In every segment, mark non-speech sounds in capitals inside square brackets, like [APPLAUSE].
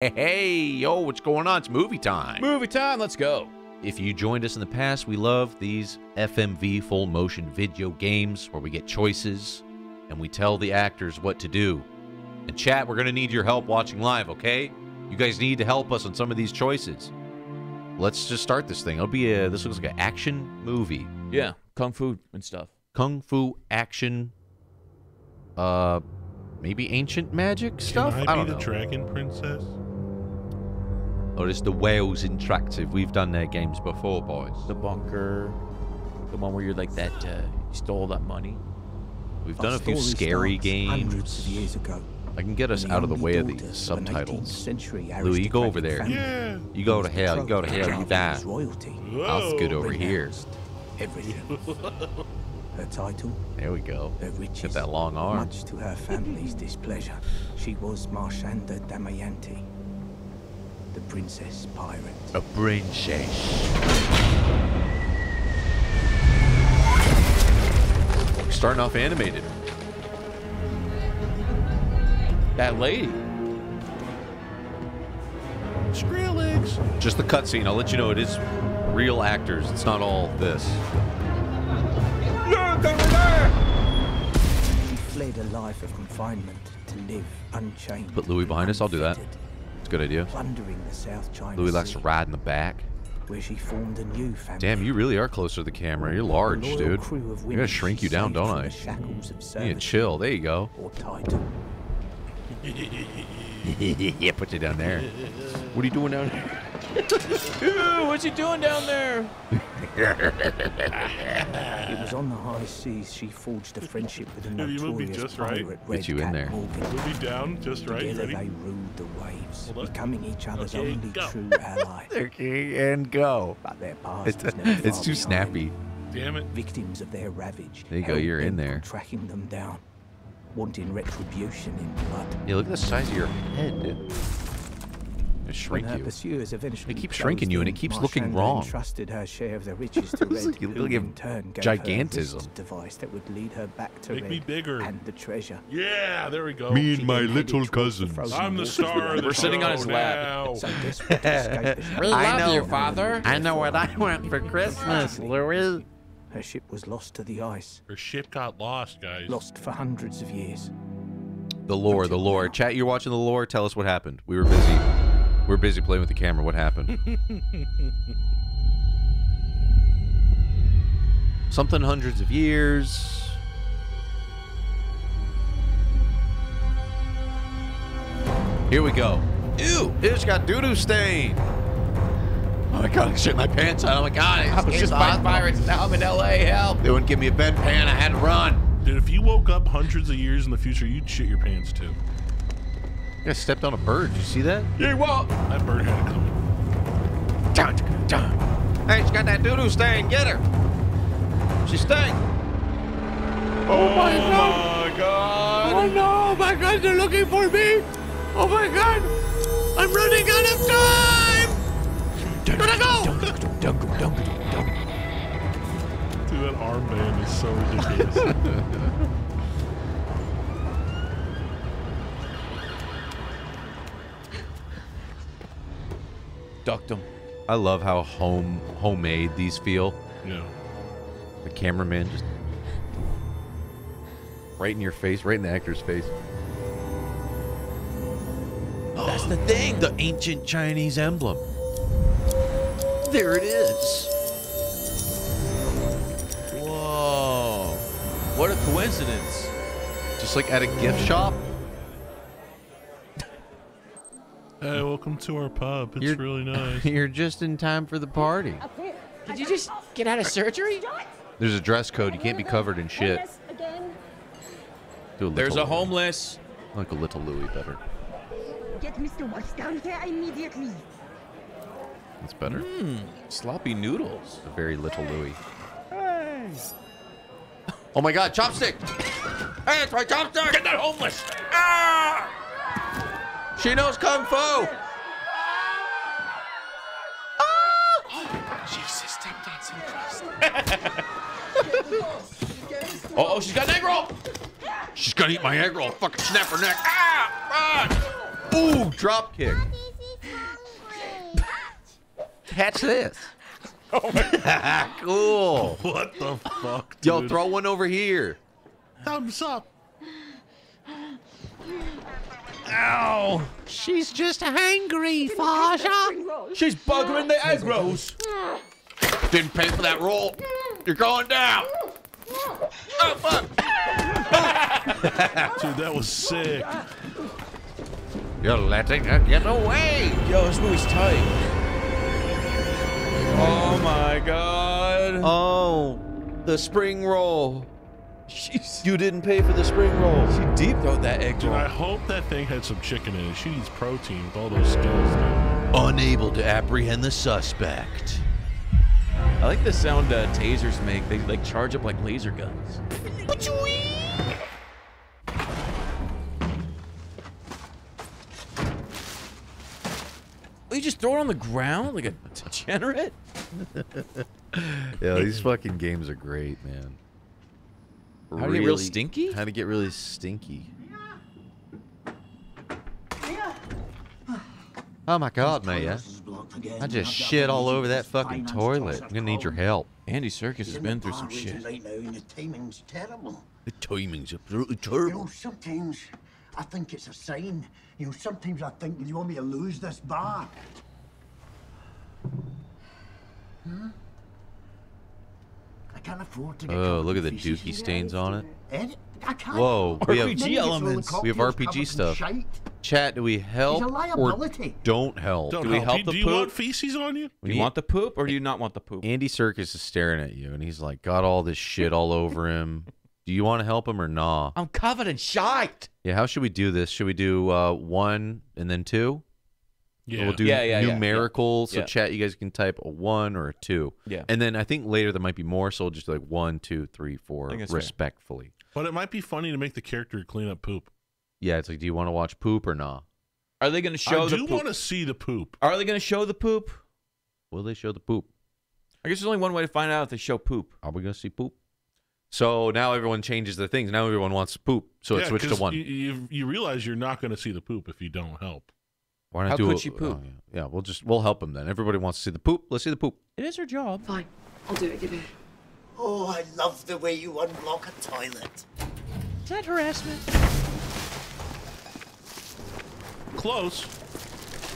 Hey, yo, what's going on? It's movie time. Movie time, let's go. If you joined us in the past, we love these FMV full motion video games where we get choices and we tell the actors what to do. And chat, we're going to need your help watching live, okay? You guys need to help us on some of these choices. Let's just start this thing. It'll be a this looks like an action movie. Yeah, kung fu and stuff. Kung fu action uh maybe ancient magic stuff? Can I, don't be know. the dragon princess? Or is the Wales interactive? We've done their games before, boys. The bunker, the one where you're like that, uh, you stole that money. We've Our done a few scary starts Hundreds of games. years ago. I can get us out of the way of daughters these of subtitles. century Louis, you go over there. Yeah. You go to hell, you go to hell, you die. his Royalty. I'll scoot Whoa. over here. Everything. her title, There we go. her riches. Get that long arm. Much to her family's displeasure, she was Marchanda Damayanti, the princess pirate. A brain shake. Starting off animated. That lady. Skrillex. Just the cutscene. I'll let you know it is real actors. It's not all this. She fled a life of confinement to live unchained. Put Louis behind us, I'll do that. Unfettered, It's a good idea. Plundering the South China Louis likes to ride in the back. where she formed a new family. Damn, you really are closer to the camera. You're large, dude. crew of I gotta shrink you down, don't I? shackles of You need to chill. There you go. Or title. [LAUGHS] yeah, put you down there. What are you doing down here? Ooh, what's he doing down there? It was on the high seas she forged a friendship with a Have you moved me notorious just right? pirate, Red Get you in there. Morgan. We'll be down just right. Together Ready? they ruled the waves, becoming each other's Okay, only go. true [LAUGHS] ally. Okay, and go. But their past It's, was never it's far too behind. snappy. Damn it. Victims of their ravage. There you go, you're in there. Tracking them down, wanting retribution in blood. Yeah, look at the size of your head, dude. They When shrink her you. pursuers eventually keep shrinking you and it keeps in, looking wrong. entrusted her share of the [LAUGHS] riches to Red, like you who look in turn gave gigantism. wrist device that would lead her back to Make Red me bigger. and the treasure. Yeah, there we go. Me She my little towards the I'm the star of with the We're sitting on his show lap. now. So desperate to escape the shackles, I love know. you, Father. I know what I want for Christmas, Louis. her ship was lost to the ice, Her ship got lost, guys. lost for hundreds of years. The lore, the lore. Chat, you're watching the lore. Tell us what happened. We were busy. We were busy playing with the camera. What happened? [LAUGHS] Something hundreds of years. Here we go. Ew! It's got doo-doo stain. Oh my god! I shit my pants out. Oh my god! I was just fighting pirates. Now I'm in LA. Help. They wouldn't give me a bedpan. I had to run. Dude, if you woke up hundreds of years in the future, you'd shit your pants too. I stepped on a bird. Did you see that? You what? That bird had it coming. Dun, dun, dun. Hey, she's got that doo-doo stain. Get her. She stank. Oh, oh my god. god. Oh no, oh my God, they're looking for me. Oh my God. I'm running out of time. Gotta go. Dude, that armband is so ridiculous. [LAUGHS] Ducked him. I love how home homemade these feel. yeah. The cameraman just right in your face, right in the actor's face. That's the thing, the ancient Chinese emblem. There it is. Whoa. What a coincidence. Just like at a gift shop. Hey, welcome to our pub. It's You're- really [LAUGHS] nice. You're just in time for the party. Did you just get out of surgery? There's a dress code. You can't be covered in shit. Do a There's little, a homeless. like a little Louis better. Get Mr. Watts down here immediately. That's better. Sloppy noodles. A very little Louis. [LAUGHS] Oh my God! Chopstick! hey, it's my chopstick! Get that homeless! Ah! She knows kung fu. Jesus, tap dancing Christ. [LAUGHS] oh, oh, she's got an egg roll. She's gonna eat my egg roll. Fucking snap her neck. Ah! ah! Ooh, drop kick. catch this. Oh, [LAUGHS] cool. What the fuck, dude? Yo, throw one over here. thumbs up. She's just hangry, Fasha. She's buggering the egg rolls. Didn't pay for that roll. You're going down. Oh, fuck. [LAUGHS] Dude, that was sick. You're letting her get away. Yo, this movie's tight. Oh my god. Oh, the spring roll. She's, You didn't pay for the spring roll. she deep throat that egg Dude, roll. I hope that thing had some chicken in it. She needs protein with all those skills, dude. Unable to apprehend the suspect. I like the sound uh, tasers make. They like charge up like laser guns. You just throw it on the ground like a [LAUGHS] degenerate? [LAUGHS] Yeah, these [LAUGHS] fucking games are great, man. How to get real stinky? How to get really stinky. Oh my god, Maya. I just shit all over that fucking toilet. I'm gonna need your help. Andy Circus has been through some shit. Right now, and the timing's terrible. The timing's absolutely terrible. You know, sometimes I think it's a sign. You know, sometimes I think you want me to lose this bar. Hmm? I can't afford to get Oh, look at the dookie stains on it. Ed, I can't. Whoa, we have- RPG gets elements. We have RPG stuff. shite. Chat, do we help or don't help? Don't Do we help. help do, the do you want feces on you? Do you want the poop or do you not want the poop? Andy Circus is staring at you, and he's like, got all this shit all over him. Do you want to help him or nah? I'm covered in shite. Yeah, how should we do this? Should we do uh, one and then two? Yeah. We'll do Yeah, yeah, yeah, yeah. numerical. So Yeah. chat, you guys can type a one or a two. Yeah. And then I think later there might be more, so we'll just do like one, two, three, four, I think that's fair. respectfully. But it might be funny to make the character clean up poop. Yeah, it's like, do you want to watch poop or nah? Are they going to show I the do poop? want to see the poop. Are they going to show the poop? Will they show the poop? I guess there's only one way to find out if they show poop. Are we gonna see poop? So now everyone changes their things. Now everyone wants poop, so it switched to one. You, you, you realize you're not going to see the poop if you don't help. Why not How do could a- she poop? oh, yeah. yeah, we'll just we'll help them then. Everybody wants to see the poop. Let's see the poop. It is her job. Fine. I'll do it, Gibby. Oh, I love the way you unblock a toilet. Is that harassment? Close.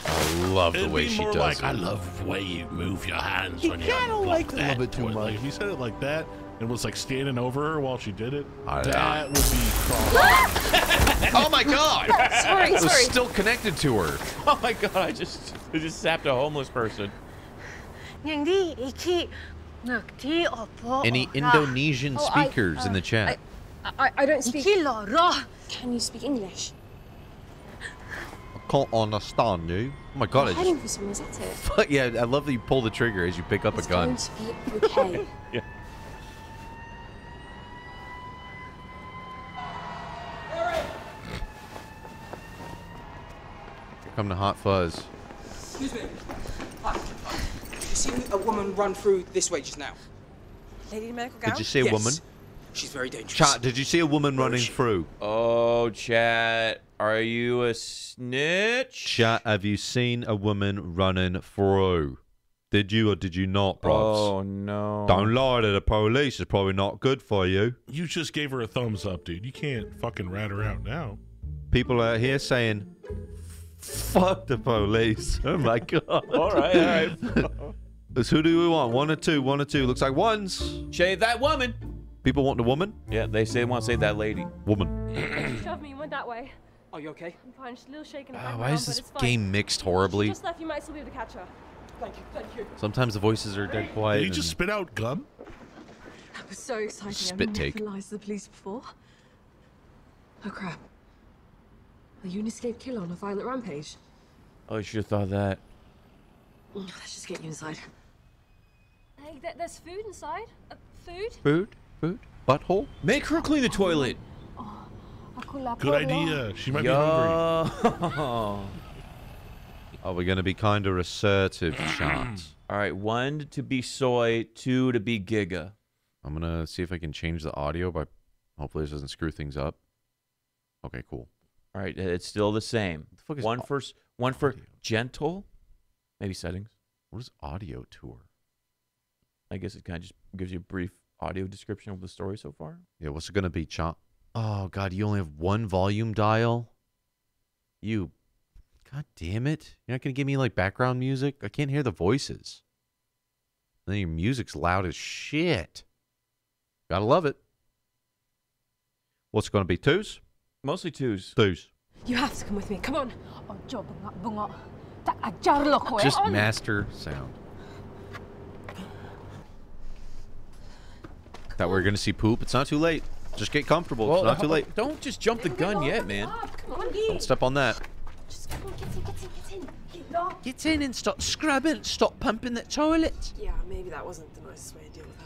I love the It'd way be she more does like, it. I love the way you move your hands You when you kinda unblock like to that love it too toilet." much. If he said it like that and was like standing over her while she did it, I that ah. would be [LAUGHS] oh my god! Sorry, it was sorry. still connected to her. [LAUGHS] Oh my god, I just I just sapped a homeless person. Any Indonesian Oh, I- speakers uh, in the chat? I, I don't speak. Can you speak English? I can't understand you. Oh my god! I Hiding just, for someone, is [LAUGHS] that it? Fuck, yeah, I love that you pull the trigger as you pick up It's a gun. going to be okay. Come to Hot Fuzz. Excuse me. Hi. You seen a woman run through this way just now? Lady in medical Did you see a Yes. woman? She's very dangerous. Chat, did you see a woman oh, running through? Oh, chat. Are you a snitch? Chat, have you seen a woman running through? Did you or did you not, bros? Oh no. Don't lie to the police. It's probably not good for you. You just gave her a thumbs up, dude. You can't fucking rat her out now. People out here saying, fuck the police. [LAUGHS] Oh my God. All right, all right. [LAUGHS] Who do we want? One or two? One or two? Looks like ones. Shave that woman. People want the woman? Yeah, they say they want to save that lady. Woman. Shove me, went that way. Are you okay? I'm fine, just a little shaken. Ah, why is this game mixed horribly? Just left, you might still be able to catch her. Thank you, thank you. Sometimes the voices are dead quiet. Did he just spit out gum? That was so exciting. Spit I've take. never lied to the police before. Oh crap. Are you an escaped killer on a violent rampage? Oh, you should have thought that. Let's just get you inside. Hey, there, there's food inside. Uh, food? Food? Food? Butthole? Make her clean the toilet. Good idea. She might be hungry. Yo. [LAUGHS] Are we going to be kind of assertive, chat? [CLEARS THROAT] All right, one to be soy, two to be giga. I'm going to see if I can change the audio by. Hopefully, this doesn't screw things up. Okay, cool. All right, it's still the same. the fuck is One au- for one for audio? gentle, maybe settings. What is audio tour? I guess it kind of just gives you a brief audio description of the story so far. Yeah, what's it gonna be? Chomp. Oh God, you only have one volume dial. You, God damn it! You're not gonna give me like background music. I can't hear the voices. then your music's loud as shit. Gotta love it. What's it gonna be? Twos? Mostly twos. Twos. You have to come with me. Come on. Oh, Ojo bengak-bengok. Tak ajar lo kowe. Just master sound. That we're gonna see poop. It's not too late. Just get comfortable. Well, it's not too late. Don't just jump the gun yet, man. On. Don't step on that. Just come on, get in, get in, get in. Get in. And stop scrubbing. Stop pumping that toilet. Yeah, maybe that wasn't the nicest way to deal with her.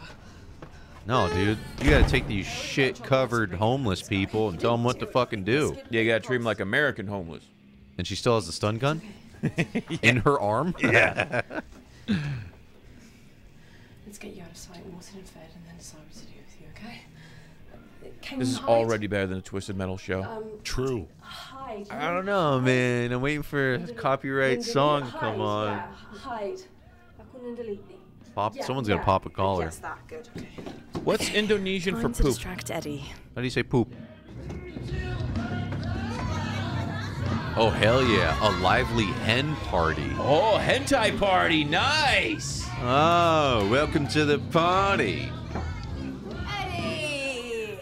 No, dude. You gotta take these shit-covered homeless people and tell them what to fucking do. Yeah, you gotta treat them like American homeless. And she still has the stun gun [LAUGHS] in her arm. [LAUGHS] Yeah. [LAUGHS] Let's get you out of sight, watered and fed, and then decide what to do with you, okay? Can This is hide? already better than a Twisted Metal show. Um, True. hide. I don't know, man. I'm waiting for a copyright song to hide, come on. Yeah, hide. Aku Nindali. Pop. Yeah, Someone's gonna pop a collar. Yes, that. Good. Okay. What's Indonesian for Trying to poop? distract Eddie. How do you say poop? Oh hell yeah! A lively hen party. Oh, hentai party, nice. Oh, welcome to the party. Eddie!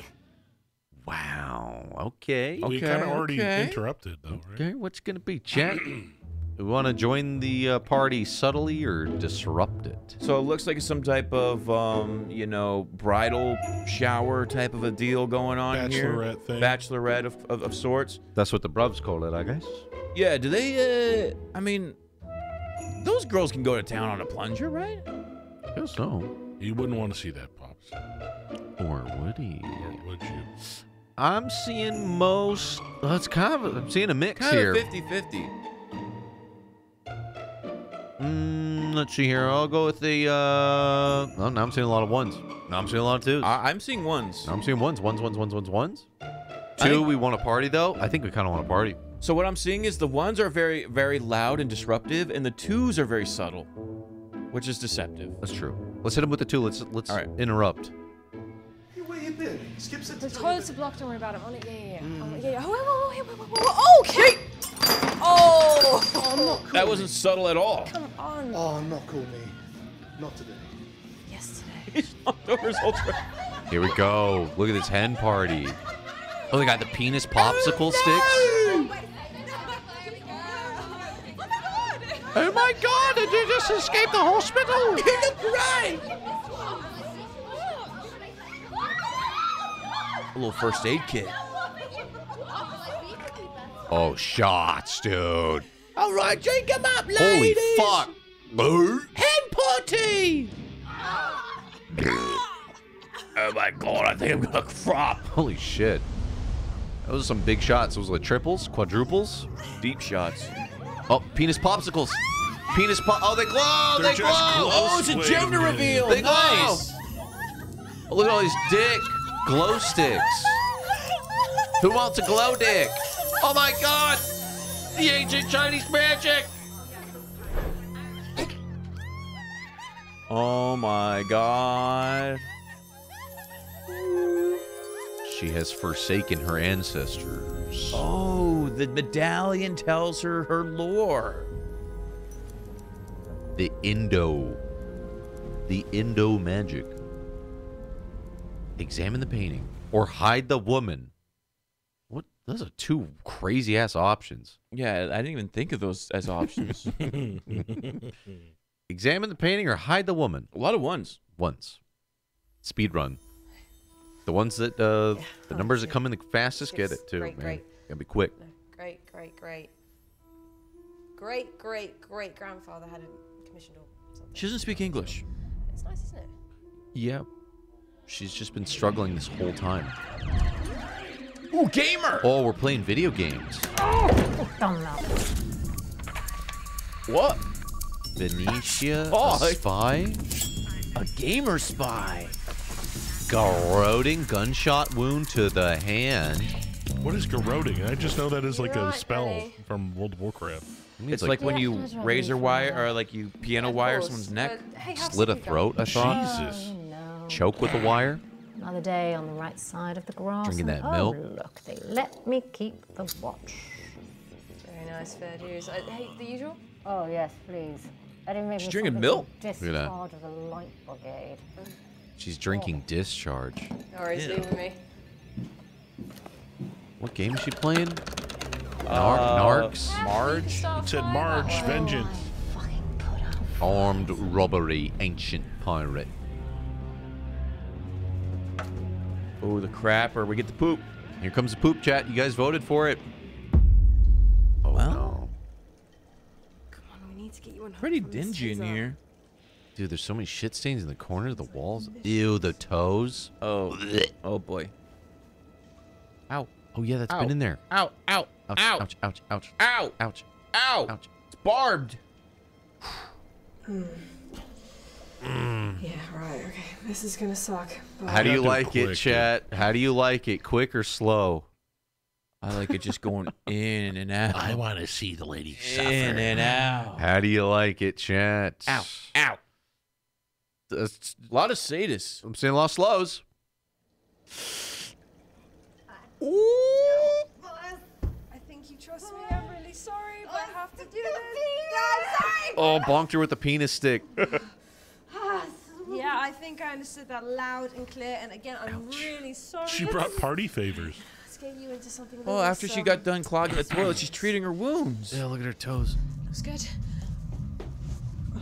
Wow. Okay. we Okay, kind of already okay. interrupted, though, right? Okay, what's gonna be, chat? [CLEARS THROAT] we want to join the uh, party subtly or disrupt it? So it looks like some type of, um, you know, bridal shower type of a deal going on here. Bachelorette thing. Bachelorette of, of, of sorts. That's what the bruvs call it, I guess. Yeah, do they, uh, I mean, those girls can go to town on a plunger, right? I guess so. You wouldn't want to see that, Pops. Or would he? Or would you? I'm seeing most. Well, it's kind of. I'm seeing a mix Kind here. of 50-50. Mm, let's see here. I'll go with the. uh Oh, now I'm seeing a lot of ones. Now I'm seeing a lot of twos. I, I'm seeing ones. now I'm seeing ones, ones, ones, ones, ones, ones. Two, think- we want to party though. I think we kind of want to party. So what I'm seeing is the ones are very, very loud and disruptive, and the twos are very subtle, which is deceptive. That's true. Let's hit him with the two. Let's let's All right. interrupt. Where you been? Skips it The toilets are blocked. Don't worry about it. On it. Yeah, yeah, yeah. Mm. Um, yeah, yeah. Oh, wait, wait, wait, wait, wait, wait. Oh, okay. Oh. oh, cool. That wasn't subtle at all. Come on. Oh, not cool, me. Not today. Yesterday. October's ultra. Here we go. Look at this hen party. Oh, they got the penis popsicle sticks. Oh my god, did you just escape the hospital? A little first aid kit. Oh, shots, dude. All right, drink 'em up, ladies. Holy fuck. Hen party. [LAUGHS] oh my god, I think I'm gonna crop. Holy shit. Those are some big shots. Those are like triples, quadruples. Deep shots. Oh, penis popsicles. Penis pop. Oh, they glow. They're they glow. glow Oh, it's a gender reveal. They glow. Oh, look at all these dick glow sticks. Who wants a glow dick? Oh my god. The ancient Chinese magic. Oh my god. She has forsaken her ancestors. Oh, the medallion tells her her lore. The Indo. The Indo magic. Examine the painting or hide the woman. What? Those are two crazy ass options. Yeah, I didn't even think of those as options. [LAUGHS] Examine the painting or hide the woman. A lot of ones. Ones. Speed run. The ones that uh the numbers that come in the fastest get it too, Great, man. great. Gotta be quick. No, great, great, great. Great, great, great grandfather had it commissioned or something. She doesn't speak English. It's nice, isn't it? Yeah. She's just been struggling this whole time. Ooh, gamer! Oh, we're playing video games. oh What? Venetia, Oh, a I- spy, A gamer spy. garroting gunshot wound to the hand. What is garroting? I just know that is like a spell from World of Warcraft. means It's like- like, when you that's what razor wire or like you piano wire someone's neck. Slit a throat, I thought. Jesus. Choke with a wire. Another day on the right side of the grass. Drinking and- that milk. Oh, look, they let me keep the watch. Very nice, fair dues. Uh, hey, the usual? Oh, yes, please. I didn't make She's drinking milk? to Look at that. Discharge of the light brigade. She's drinking discharge. No worries, leave with me. What game is she playing? Nar- Uh, Narcs. Marge. It said Marge, vengeance. Armed robbery, ancient pirate. Oh, the crap, or we get the poop. Here comes the poop chat. You guys voted for it. Oh no. Come on, we need to get you on Pretty dingy in here. Dude, there's so many shit stains in the corner of the walls. Ew, the toes. Oh. Oh boy. Ow. Oh yeah, that's Ow. been in there. Ow. Ow. Ouch, Ow. ouch, ouch, ouch. Ow. Ouch. Ow. Ouch. It's barbed. Hmm. Yeah, right, okay. This is gonna suck. but- How do you do it like quick, it, dude. chat? How do you like it? Quick or slow? I like it just going [LAUGHS] in and out. I want to see the lady suffer. in and out. How do you like it, chat? Ow. Ow. That's- A lot of sadists. I'm seeing a lot of slows. I think you trust me. I'm really sorry, but I have to do this. I'm sorry. Oh, bonked her with the penis stick. [LAUGHS] Yeah, I think I understood that loud and clear. And again, I'm really sorry. She brought [LAUGHS] party favors. Let's get you into something. Oh, less, after she um, got done clogging the toilet, she's treating her wounds. Yeah, look at her toes. That's good. Uh,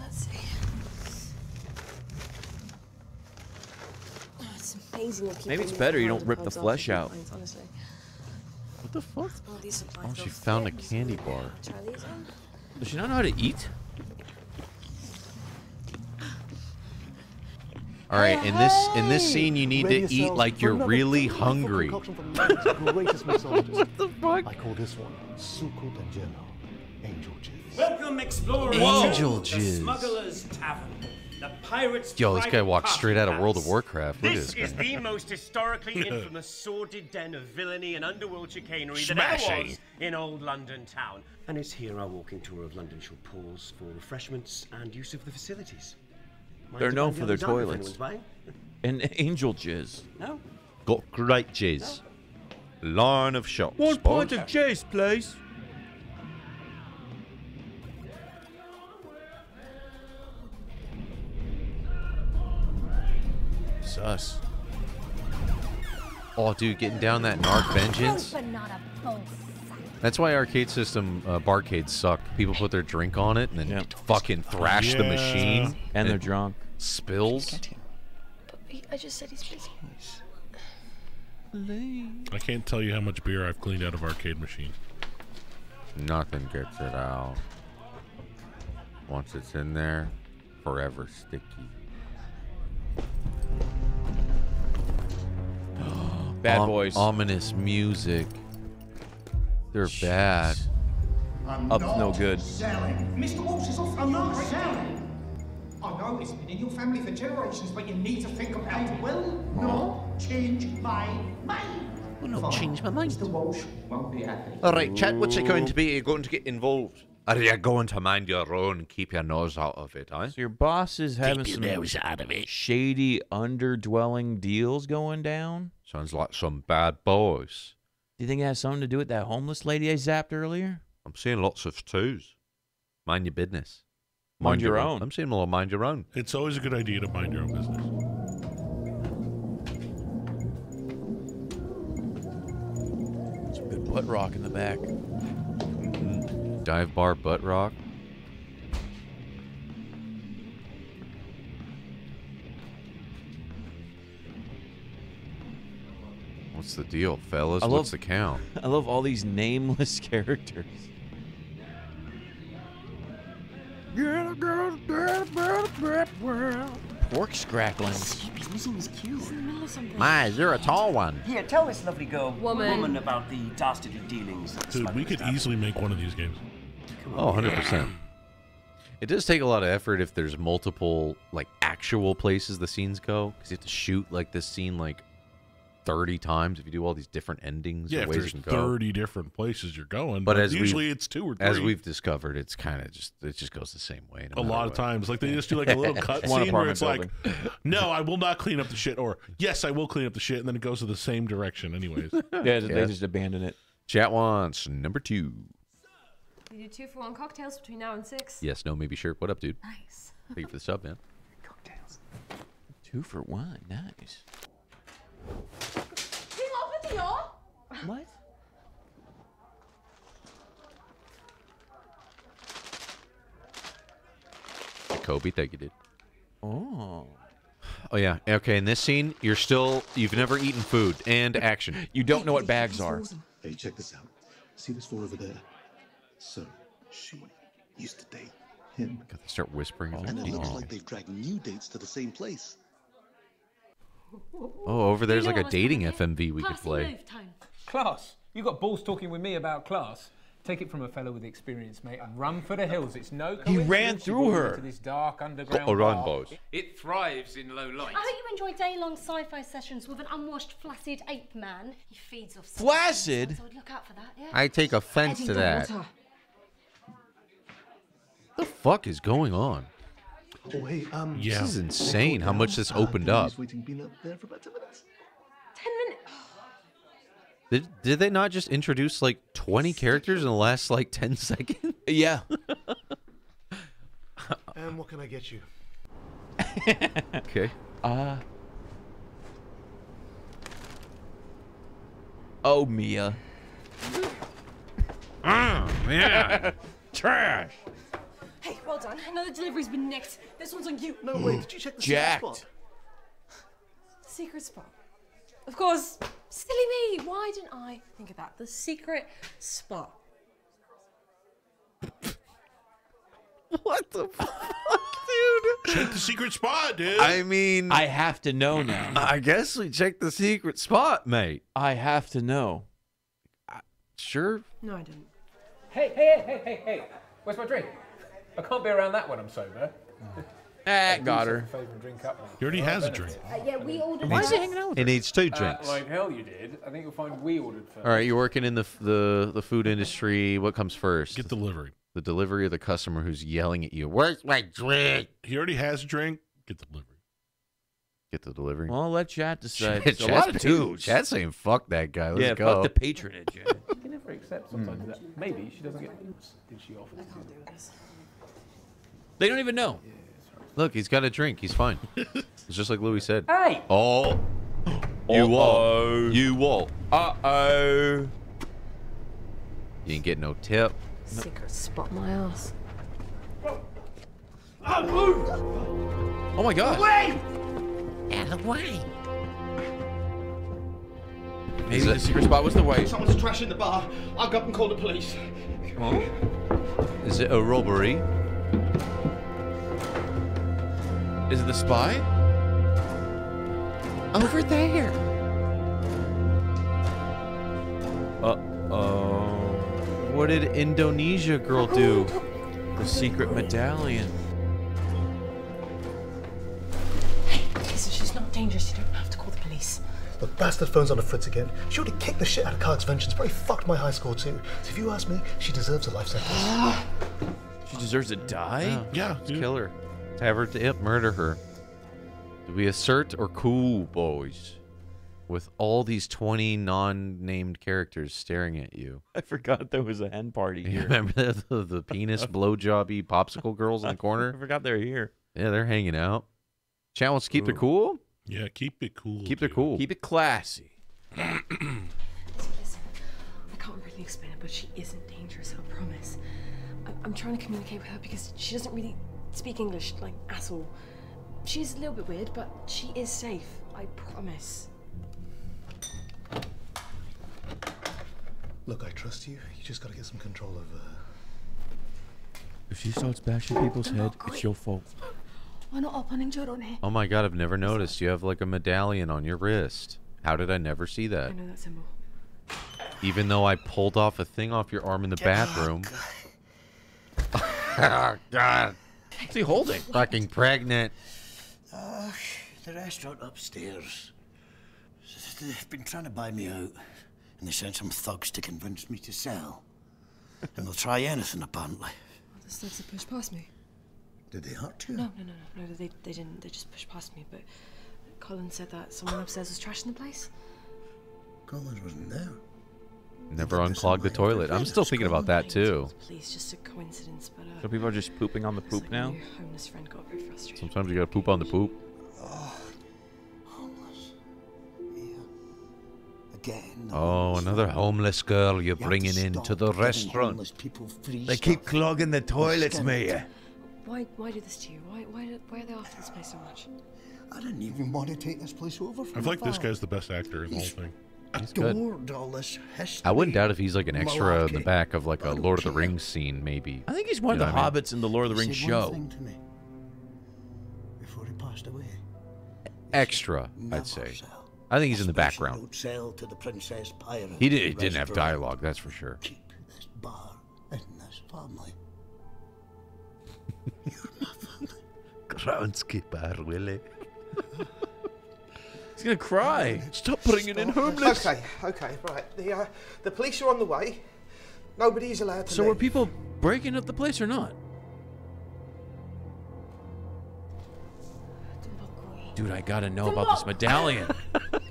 let's see. Oh, it's amazing. what Maybe it's better you don't rip the flesh out. pints, Honestly. What the fuck? Oh, these Oh, she found a candy bar. Try these on. Does she not know how to eat? All right, in this in this scene, you need to eat like you're really hungry. [LAUGHS] what the fuck? I call this one Suku Tangelo, Angel Cheese. Welcome, explorers. Angel to the jizz. Smuggler's Tavern. The pirates' Yo, this guy private walked straight out of World of. Warcraft. Look This this is the most historically [LAUGHS] infamous sordid den of villainy and underworld chicanery that ever was in old London town. And it's here our walking tour of London shall pause for refreshments and use of the facilities. Mind They're known for their toilets. And [LAUGHS] angel jizz. No? Got great jizz. Line of shots. One boys. pint of jizz, please. Sus. Oh, dude, getting down that narc vengeance. That's why arcade system uh, barcades suck. People put their drink on it and then Yeah. fucking thrash the machine. And they're drunk. Spills. I just said he's busy. I can't tell you how much beer I've cleaned out of arcade machines. Nothing gets it out. Once it's in there, forever sticky. Bad Om- boys. Ominous music. They're bad. I'm Up no good. Selling. Mr. Walsh is off. I'm not selling. I know it's been in your family for generations, but you need to think about it. Will not change my mind. Will not Fine. change my mind. Mr. Walsh won't be happy. All right, chat. What's it going to be? Are you going to get involved? Are you going to mind your own and keep your nose out of it, eh? So your boss is having your some nose out of it. shady underdwelling deals going down. Sounds like some bad boys. Do you think it has something to do with that homeless lady I zapped earlier? I'm seeing lots of twos. Mind your business. Mind your own. I'm seeing a lot of mind your own. It's always a good idea to mind your own business. Some good butt rock in the back. Dive bar butt rock. What's the deal, fellas? I What's the count? [LAUGHS] I love all these nameless characters. Pork scrackling. He's missing his cue. My, you're a tall one. Here, tell this lovely girl, Woman. about the dastardly dealings. Dude, we could easily make one of these games. Oh, 100%. It does take a lot of effort if there's multiple, like, actual places the scenes go. Because you have to shoot, like, this scene, like, 30 times if you do all these different endings Yeah, or if ways there's you can go. 30 different places you're going, But but, as usually it's two or three. As we've discovered, it's kind of just it just goes the same way. no a lot of what. times, like they just do like a little [LAUGHS] cut One scene where apartment it's like, "No, I will not clean up the shit," or "Yes, I will clean up the shit," and then it goes to the same direction, anyways. Yeah, [LAUGHS] Yeah. they just abandon it. Chat wants number two. You do two for one cocktails between now and six. Yes, no, maybe sure. What up, dude? Nice. Thank you for the sub, man. Cocktails. Two for one. Nice. King open the door. What? Kobe, thank you, dude. Oh. Oh yeah. Okay, in this scene, you're still you've never eaten food and action. You don't know what bags are. Hey, check this out. See this floor over there? So, she used to date him. God, they start whispering. And it oh. looks Oh, like they've dragged new dates to the same place. [LAUGHS] Oh, over there's like a dating? FMV we could play. move, Class. You got balls talking with me about class. Take it from a fellow with experience, mate, and run for the hills. It's no He ran through her. into this dark underground run, bar. boys. It thrives in low light. I hope you enjoy day-long sci-fi sessions with an unwashed, flaccid ape man. He feeds off. Flaccid? So I'd look out for that. Yeah. I take offense to that. The fuck is going on? Oh, hey, um, This is insane how much this opened up. Waiting, been up there for about 10 minutes. Ten minutes. Did, did they not just introduce like 20 characters in the last like 10 [LAUGHS] seconds? Yeah. [LAUGHS] And what can I get you? Okay. [LAUGHS] Uh. Oh, Mia. yeah. Trash. Hey, well done. Another delivery's been nicked. This one's on you. No, wait, did you check the Jacked. secret spot? Secret spot. Of course. Silly me. Why didn't I think of that? The secret spot. [LAUGHS] What the fuck, dude? Check the secret spot, dude. I mean, I have to know now. [CLEARS THROAT] I guess we checked the secret spot, mate. I have to know. Sure. No, I didn't. Hey, hey, hey, hey, hey! Where's my drink? I can't be around that when I'm sober. [LAUGHS] Ah, Do got her. a drink up. mate. He already Oh, has a drink. Uh, yeah, we ordered. Why is he hanging out with It needs two Uh, drinks. like hell you did. I think you'll find we ordered first. All right, you're working in the the the food industry. What comes first? Get delivery. The delivery or the customer who's yelling at you. Where's my drink? He already has a drink. Get the delivery. Get the delivery. Well, let chat decide. Shit, It's a lot of Chat's- twos. Chat's saying fuck that guy. Let's yeah, go. fuck the patronage. yeah. You can never accept sometimes that maybe she doesn't get. Oops, did she offer? I can't do this. They don't even know. Look, he's got a drink. He's fine. [LAUGHS] it's just like Louis said. Hey! Oh, you won't. You won't. Uh oh. You ain't get no tip. Secret spot my ass. Oh my god. Out of the way. Maybe Is the secret spot was the way. Someone's trashing the bar. I'll go up and call the police. Come on. Is it a robbery? Is it the spy? Over there. Uh oh. What did Indonesia girl do? The secret medallion. Okay, so she's not dangerous. You don't have to call the police. The bastard phone's on the fritz again. She already kicked the shit out of Cards Vengeance. Probably fucked my high score too. So if you ask me, she deserves a life sentence. [GASPS] She deserves to die? Yeah, Let's kill her. Have her to murder her. Do we assert or cool, boys? With all these 20 non-named characters staring at you. [LAUGHS] I forgot there was a hen party You here. remember the, the, the [LAUGHS] penis blowjobby popsicle girls in the corner? I forgot they're here. Yeah, they're hanging out. Chat wants to keep it cool? Yeah, keep it cool. Keep it cool. Keep it classy. [CLEARS THROAT] Listen. I can't really explain it, but she isn't dangerous. I promise. I- I'm trying to communicate with her because she doesn't really speak English like at all. She's a little bit weird, but she is safe. I promise. Look, I trust you. You just gotta get some control over her. If she starts bashing people's head, it's your fault. Oh my god, I've never noticed. You have like a medallion on your wrist. How did I never see that? I know that symbol. Even though I pulled off a thing off your arm in the bathroom. Oh, [LAUGHS] god. god. What's he holding? Fucking pregnant. Uh, the restaurant upstairs. They've been trying to buy me out, and they sent some thugs to convince me to sell. [LAUGHS] and they'll try anything, apparently. The thugs have pushed past me. Did they hurt you? No, no, no, no, no. They, they didn't. They just pushed past me. But Colin said that someone upstairs was trashing the place. Collins wasn't there. Never unclog the toilet. I'm still thinking about that too. Please, just a coincidence. But uh, So people are just pooping on the poop now. your homeless friend got very frustrated. Sometimes you gotta poop on the poop. Oh, another homeless girl you're bringing into the restaurant. They keep clogging the toilets, Skin. Mia. Why, why do this to you? Why, why, why are they after this place so much? I didn't even want to take this place over from I feel like this guy's the best actor in the whole thing. He's good. Adored all this history. I wouldn't doubt if he's like an extra in the back of like a Lord of the Rings scene, maybe. I think he's one You of the know what I mean? hobbits in the Lord of the Rings show. to me before he passed away. Extra, I'd say. I think he's in the background. Sell to the princess. He did, he didn't have dialogue, that's for sure. Keep this bar in this family. [LAUGHS] Groundskeeper, Willie. [LAUGHS] He's gonna cry. Stop bringing in homeless. Okay, okay, right. The uh, the police are on the way. Nobody's allowed to So leave. were people breaking up the place or not? Dude, I gotta know about this medallion. [LAUGHS]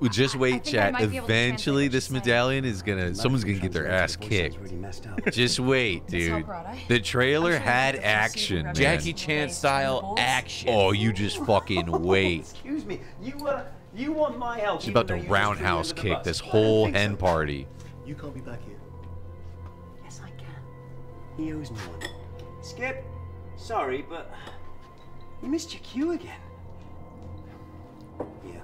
Well, just wait, think I chat. might be able to Eventually, this medallion is gonna. Someone's gonna get their ass kicked. [LAUGHS] Just wait, dude. help, right? The trailer sure had you get the first action, man. Jackie Chan style action. Oh, you just [LAUGHS] fucking wait. Excuse me. You uh, you want my help? She's about to though you just roundhouse threw me under the kick bus. this whole think so. hen party. You can't be back here. Yes, I can. He owes me one. Skip, sorry, but you missed your cue again. Yeah,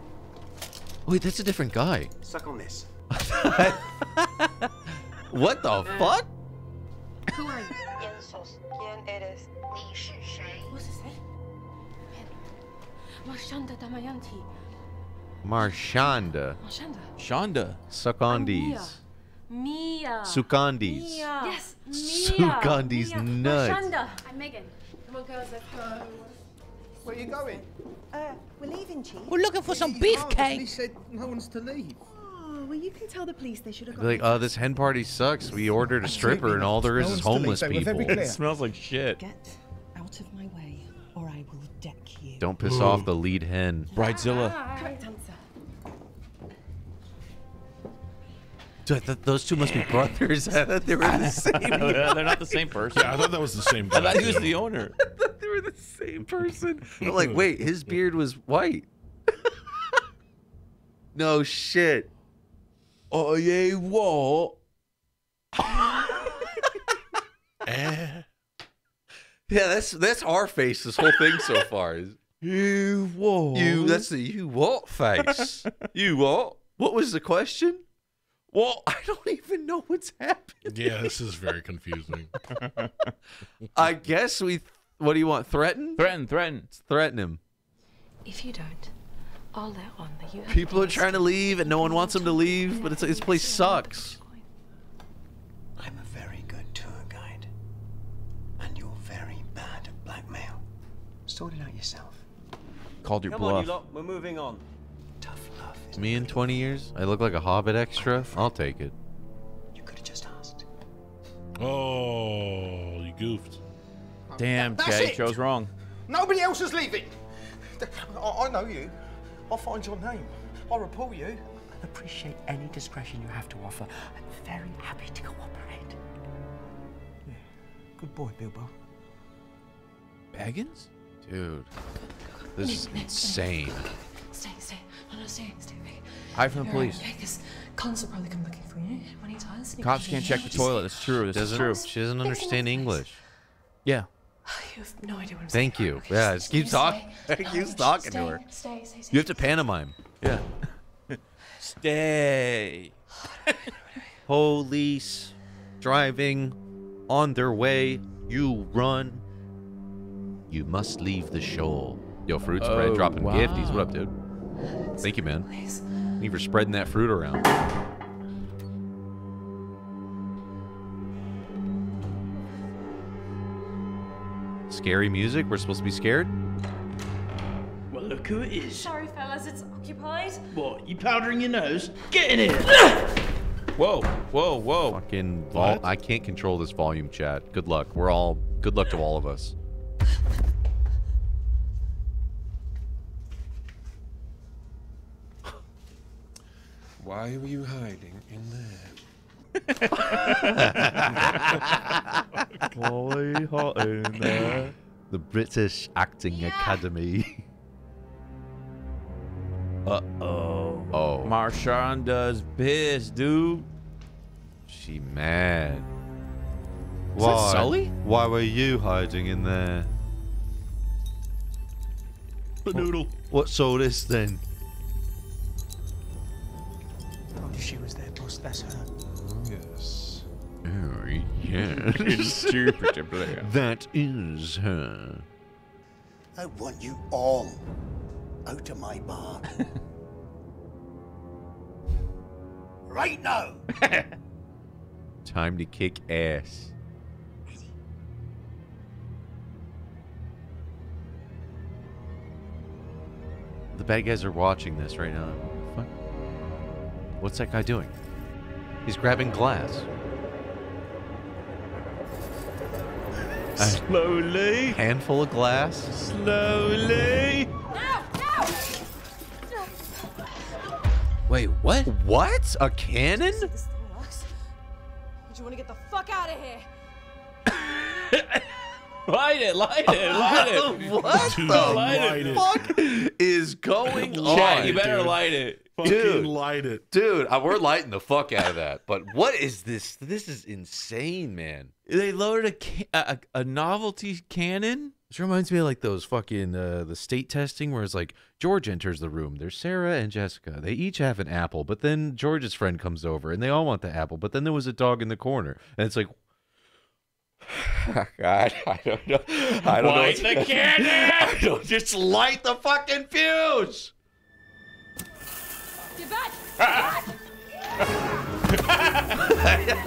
Wait, that's a different guy. suck on this. [LAUGHS] What the uh, fuck? Who are you? What's it say? Eh? Marshanda Damayanti. Marshanda. Marshanda. Shonda. Suckondis. Mia. Sukandis. Mia. Yes, Mia. Sukandis Mia. nuts. Marshanda. I'm Megan. Come on, girls, let's go. Where are you going? Uh, we're leaving, Chief. We're looking for some You can't, beefcake. He said no one's to leave. Oh, well, you can tell the police they should have Be got like, oh, this hen party sucks. We ordered a stripper, and all there is is homeless people. It smells like shit. Get out of my way, or I will deck you. Don't piss off the lead hen. Bridezilla. Correct answer. Dude, I thought those two must be brothers. [LAUGHS] I thought they were the [LAUGHS] same. They're not the same [LAUGHS] person. Yeah, I thought that was the same I guy. thought he was the owner. Were the same person. I'm like, [LAUGHS] wait, his beard was white. [LAUGHS] no shit. Oh yeah, what? [LAUGHS] Eh. Yeah, that's that's our face. This whole thing so far is you what? you. That's the you what face. you what? What was the question? Well, I don't even know what's happening. Yeah, this is very confusing. I guess we. What do you want? Threaten? Threaten, threaten. Threaten him. If you don't, I'll let on that you People are trying to leave, and no one wants them to leave. But it's this place sucks. I'm a very good tour guide, and you're very bad at blackmail. Sort it out yourself. Called your Come bluff. on, you lot. We're moving on. Tough love. Is Me in 20 years? I look like a Hobbit extra? I'll take it. You could have just asked. Oh, you goofed. Damn, That's Jay, it. chose wrong. Nobody else is leaving. I, I know you. I'll find your name. I'll report you. I appreciate any discretion you have to offer. I'm very happy to cooperate. Good boy, Bilbo. Baggins? Dude, this is insane. Stay, stay. No, no, stay, stay. Okay. Hide from the police. right, because Collins will probably come looking for you when he does. Cops can can't check the toilet. That's true. This is true. she doesn't understand English. Yeah. [SIGHS] You have no idea what I'm saying. Thank you. Yeah, just keep talking. [LAUGHS] Keep talking to her. Stay, stay, stay. You have to pantomime. Yeah. [SIGHS] Stay. [SIGHS] Police driving on their way. You run. You must leave the shoal. Yo, fruit spread Oh, dropping wow. gifties. What up, dude? Thank you, man. Please. Thank you for spreading that fruit around. Scary music? We're supposed to be scared? Well, look, look who it is. Sorry, fellas, it's occupied. What, you powdering your nose? Get in here! Whoa, whoa, whoa. Fucking vol- I can't control this volume chat. Good luck. We're all good luck to all of us. Why were you hiding in there? [LAUGHS] The British Acting Academy. [LAUGHS] Uh oh. Oh. Marshawnda's pissed, dude. She mad. Is that Sully? Why were you hiding in there? The noodle. What's all this then? Told you she was there, boss. That's her. Oh, [LAUGHS] yes. Oh, yes. Indubitably. that is her. I want you all out of my bar. [LAUGHS] right now! Time to kick ass. The bad guys are watching this right now. Fuck. What's that guy doing? He's grabbing glass. Slowly. Handful of glass. Slowly. Wait, what? What? A cannon? This thing works. Do you want to get the fuck out of here? [LAUGHS] Light it, light it, light it. [LAUGHS] what Dude, the light fuck is going on? Chat, you better dude. light it. Fucking Dude. light it. Dude, we're lighting the fuck out of that. But what is this? This is insane, man. They loaded a, ca- a a novelty cannon. This reminds me of like those fucking uh, the state testing where it's like George enters the room. There's Sarah and Jessica. They each have an apple, but then George's friend comes over and they all want the apple. But then there was a dog in the corner, and it's like, [LAUGHS] God, I don't know. I don't Light know. the [LAUGHS] cannon! Just light the fucking fuse. Get back!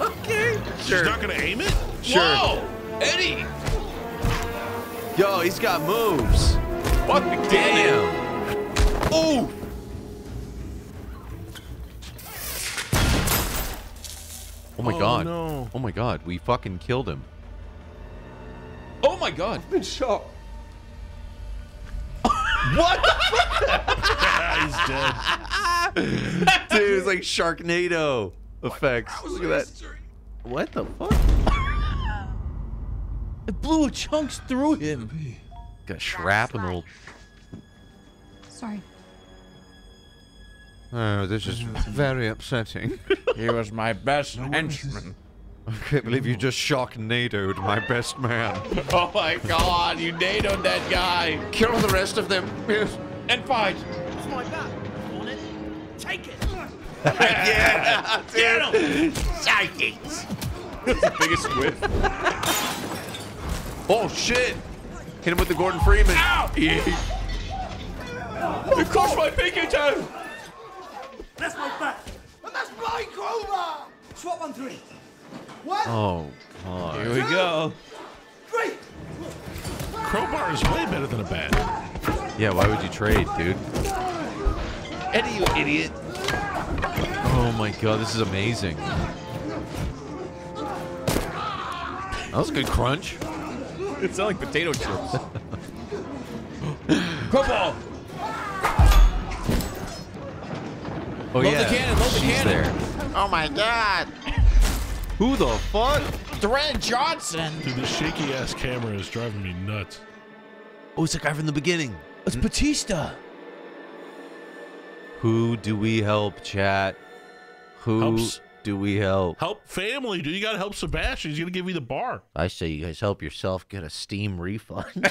okay, She's not gonna aim it? Sure. Whoa, Eddie. Yo, he's got moves. Fucking Damn. Oh. Oh my Oh, god. no. Oh my god. We fucking killed him. Oh my god. Been shot. What [LAUGHS] He's dead. [LAUGHS] Dude, it's like Sharknado effects. Look at that. What the fuck? It blew chunks through him. Got shrapnel. Sorry. Oh, this is very upsetting. [LAUGHS] He was my best henchman. I can't believe you just Sharknadoed my best man. [LAUGHS] Oh my god, you NATO'd that guy. Kill the rest of them. Yes. And fight. It's my back. Want it? Take it. [LAUGHS] yeah, Get him. Psychics. the biggest whiff. [LAUGHS] Oh shit! Hit him with the Gordon Freeman. Ow! Yeah. You crushed my pinky toe. That's my bat. And that's my crowbar. Swap on three. One, Oh god. Here we go. three. Crowbar is way better than a bat. Yeah, why would you trade, dude? Eddie, you idiot. Oh my god, this is amazing. That was a good crunch. It sounded like potato chips. [LAUGHS] Crowball. Oh Load the yeah, cannon, load the she's cannon. there. Oh my god. Who the fuck? Durant Johnson. Dude, this shaky ass camera is driving me nuts. Oh, it's the guy from the beginning. It's hmm? Batista. Who do we help, chat? Who Helps. do we help? Help family, dude. You gotta help Sebastian. He's gonna give me the bar. I say you guys help yourself get a Steam refund. [LAUGHS]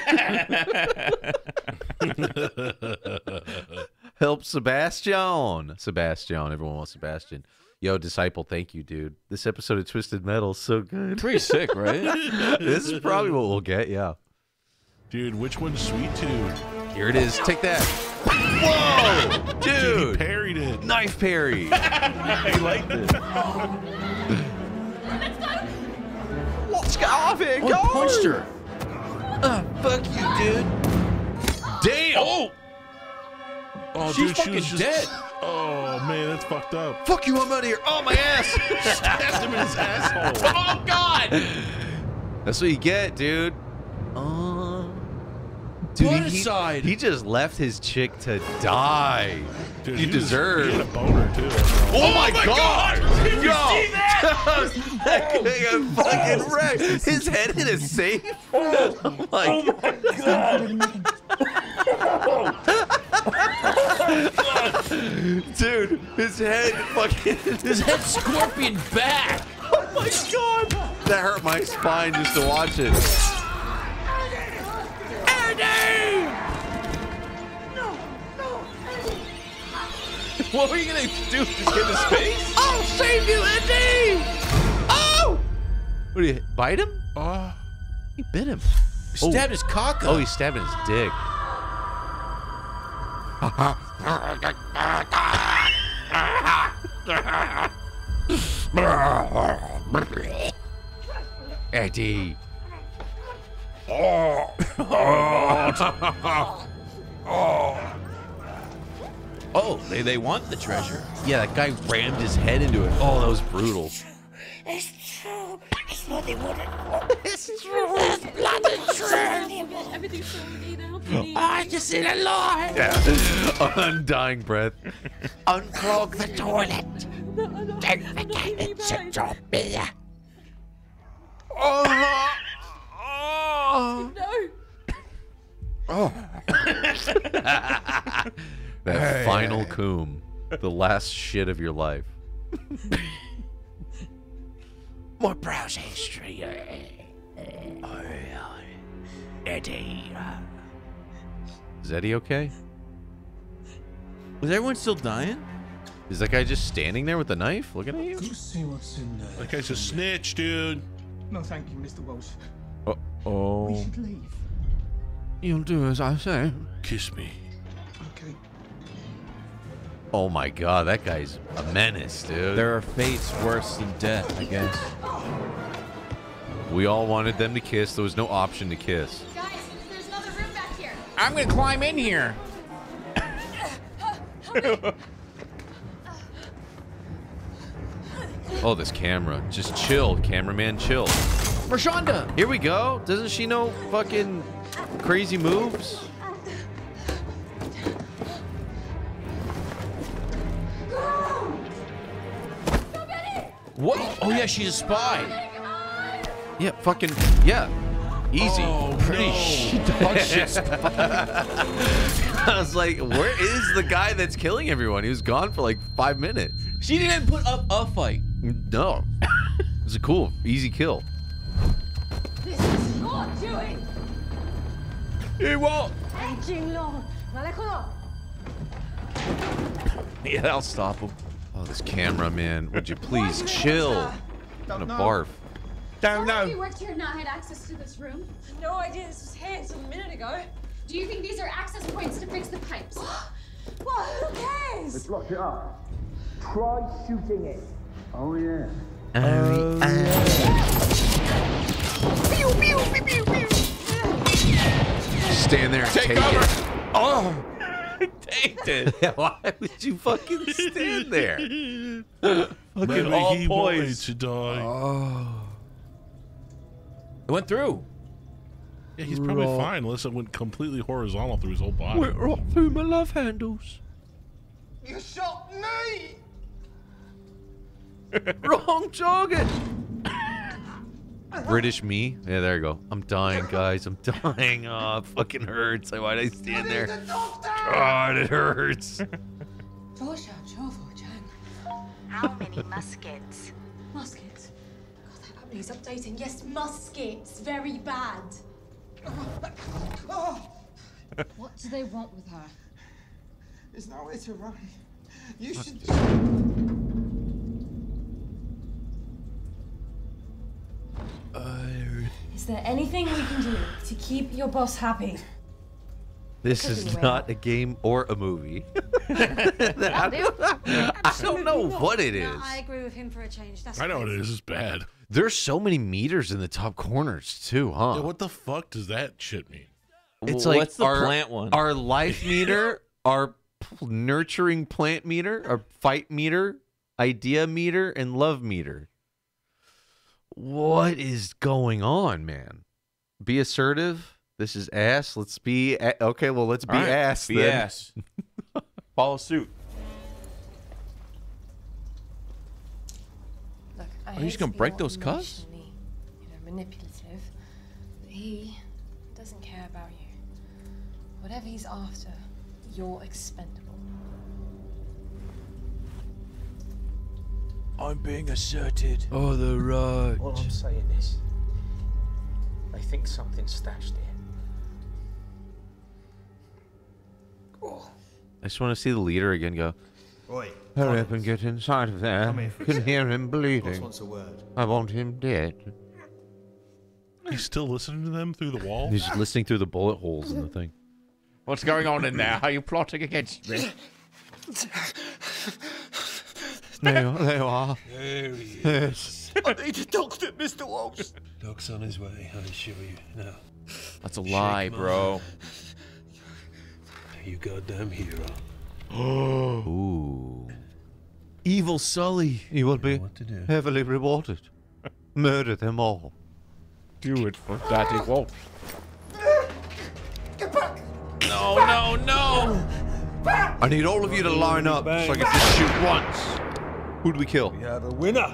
[LAUGHS] help Sebastian. Sebastian. Everyone wants Sebastian. Yo, Disciple, thank you, dude. This episode of Twisted Metal is so good. Pretty sick, right? [LAUGHS] this is probably what we'll get, yeah. Dude, which one's sweet tooth? Here it is. Take that. Whoa! Dude, he Dude! parried it. Knife parry. [LAUGHS] I liked it. Let's get off here. Oh, he punched her. Uh, fuck you, dude. Damn. Oh! Oh, She's dude, she fucking was just, dead. Oh man, that's fucked up. Fuck you, I'm out of here. Oh, my ass. [LAUGHS] Stabbed him in his asshole. Oh God! [LAUGHS] That's what you get, dude. Uh, dude, Put he, aside. he just left his chick to die. Dude, you he was- deserve. he had a boner too. Oh, oh my god! Did you Yo! see [LAUGHS] that? that guy got fucking wrecked. His head in a safe. [LAUGHS] Oh, [LAUGHS] oh my God! Oh Dude, his head fucking. His head scorpion back. Oh my god! That hurt my spine just to watch it. [LAUGHS] What were you gonna do? Just get in his face? I'll save you, Eddie! Oh! What do you bite him? Uh. Oh, He bit him. He Stabbed his cock Oh, up. he stabbed his dick. [LAUGHS] Eddie. Oh. [LAUGHS] Oh, Oh, they, they want the treasure. Yeah, that guy rammed his head into it. Oh, that was brutal. It's true. It's not the one. [LAUGHS] It's true. It's bloody true. Everything's so okay now. I just seen a lie. Yeah. [LAUGHS] Undying breath. Unclog the toilet. Don't forget it's a job beer. Oh, oh. that final coom. The last shit of your life. More browse history. Oh, Eddie. Is Eddie okay? Was everyone still dying? Is that guy just standing there with the knife looking at you? see what's in there. that guy's a snitch, dude. No, thank you, Mr. Walsh. Oh. oh. We should leave. You'll do as I say. Kiss me. Okay. Oh my god, that guy's a menace, dude. There are fates worse than death, I guess. we all wanted them to kiss. There was no option to kiss. Guys, there's another room back here. I'm gonna climb in here. [LAUGHS] Oh, this camera. Just chill, cameraman, chill. Rashonda! Here we go. Doesn't she know fucking crazy moves? What? Oh yeah, she's a spy. Yeah, fucking, yeah. Easy. Oh, Pretty no. [LAUGHS] shit. I was like, where is the guy that's killing everyone? He was gone for like five minutes. She didn't put up a fight. No. [LAUGHS] it was a cool, easy kill. This is your doing. He won't. Hey, Jinglong. Malekolo. Yeah, I'll stop him. Oh, this camera, man. Would you please chill? I'm gonna barf. Don't Have you worked here and not had access to this room? No idea. This was here until a minute ago. Do you think these are access points to fix the pipes? [GASPS] well, who cares? Let's lock it up. Try shooting it. Oh, yeah. Oh, yeah. Stand there and Take take, cover. it. Oh, [LAUGHS] take it. [LAUGHS] Why would you fucking stand there? [LAUGHS] Fucking Maybe all he wanted poised. to die. Oh. It went through. yeah, he's probably Raw. fine unless it went completely horizontal through his whole body. Went right through my love handles. You shot me! Wrong target. British me? Yeah, there you go. I'm dying, guys. I'm dying. [LAUGHS] Oh, it fucking hurts. Like, why'd I stand there? God, it hurts. How many muskets? Muskets? God, that app needs updating. Yes, muskets. Very bad. Oh. What do they want with her? There's nowhere to run. You should. Uh, is there anything we can do to keep your boss happy? This Could is be not a game or a movie. [LAUGHS] I, don't, I don't know what it is. No, I agree with him for a change. That's I know what crazy. it is. It's bad. There's so many meters in the top corners too, huh? Yeah, what the fuck does that shit mean? It's Well, like what's the our, plant one? Our life meter, [LAUGHS] our nurturing plant meter, our fight meter, idea meter, and love meter. What is going on, man? Be assertive. This is ass. Let's be a- okay. Well, let's be All right, ass. Be then. ass. [LAUGHS] Follow suit. Look, I oh, Are you just gonna be break those cuffs? You know, manipulative. But he doesn't care about you. Whatever he's after, you're expendable. I'm being asserted. Oh, the right. All I'm saying is, they think something's stashed here. I just want to see the leader again go. Oi, Hurry up and get inside of there. Come here for Can hear him bleeding. Wants a word. I want him dead. He's still listening to them through the wall. He's listening through the bullet holes in the thing. What's going on in there? Are you plotting against me? [LAUGHS] There, [LAUGHS] there you are. There he is. Yes. I need a doctor, Mr. Walsh. Doc's on his way, I assure you. Now, That's a lie, Shake my bro. hand. You goddamn hero. [GASPS] Ooh. Evil Sully. He will be What to do? heavily rewarded. Murder them all. Do it for Daddy Wolf. Get back! No, no, no! I need all of you to line up so I can just shoot once. Who do we kill? We have a winner.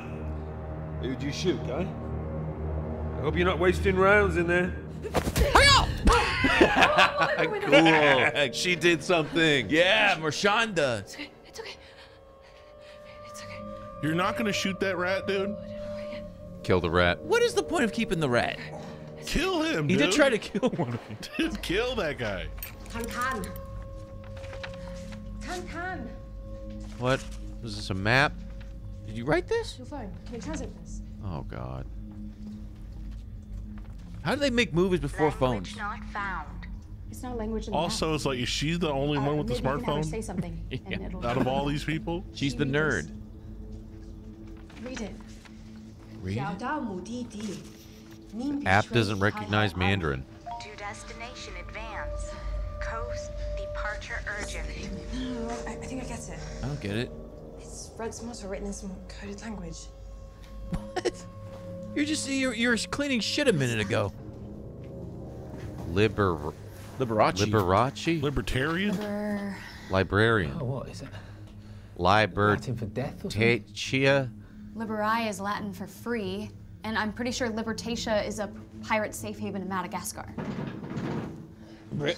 Who'd you shoot, guy? I hope you're not wasting rounds in there. cool. [LAUGHS] she did something. Yeah, Marshanda. It's okay. It's okay. It's okay. You're not gonna shoot that rat, dude. Kill the rat. What is the point of keeping the rat? Kill him. He dude. did try to kill one of them. [LAUGHS] Dude, kill that guy. Tan Tan. Tan Tan. What? Was this a map? Did you write this? You'll Can you translate this. Oh God. How do they make movies before language phones? Not found. It's not language. also, map. it's like is she the only uh, one with the smartphone? say something. [LAUGHS] yeah. Out of all these people, [LAUGHS] she's she the nerd. Read it. Read. The app doesn't recognize Mandarin. To destination advance. Coast departure urgent. I think I get it. I don't get it. It's Red's motto written in some coded language. What? You're just you're, you're cleaning shit a minute ago. Liber. Liberace. Liberace. Libertarian? Liber... Librarian. Oh, what is it? Liber. Latin for death or something? Chia. Liberai is Latin for free, and I'm pretty sure Libertatia is a pirate safe haven in Madagascar.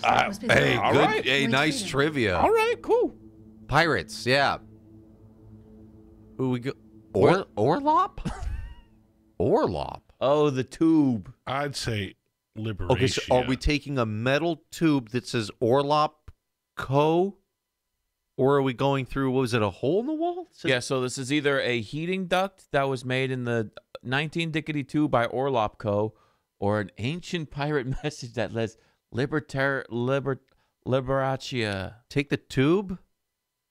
Uh, hey, good. right. Hey, nice trivia. All right, cool. Pirates, yeah. Who we go? Or Orlop? [LAUGHS] Orlop. Oh, the tube. I'd say liberation. Okay, so are we taking a metal tube that says Orlop Co? Or are we going through, what was it, a hole in the wall? It says- Yeah, so this is either a heating duct that was made in the 19 Dickety 2 by Orlop Co. or an ancient pirate [LAUGHS] message that says Libertar Liber Liberacia. Take the tube?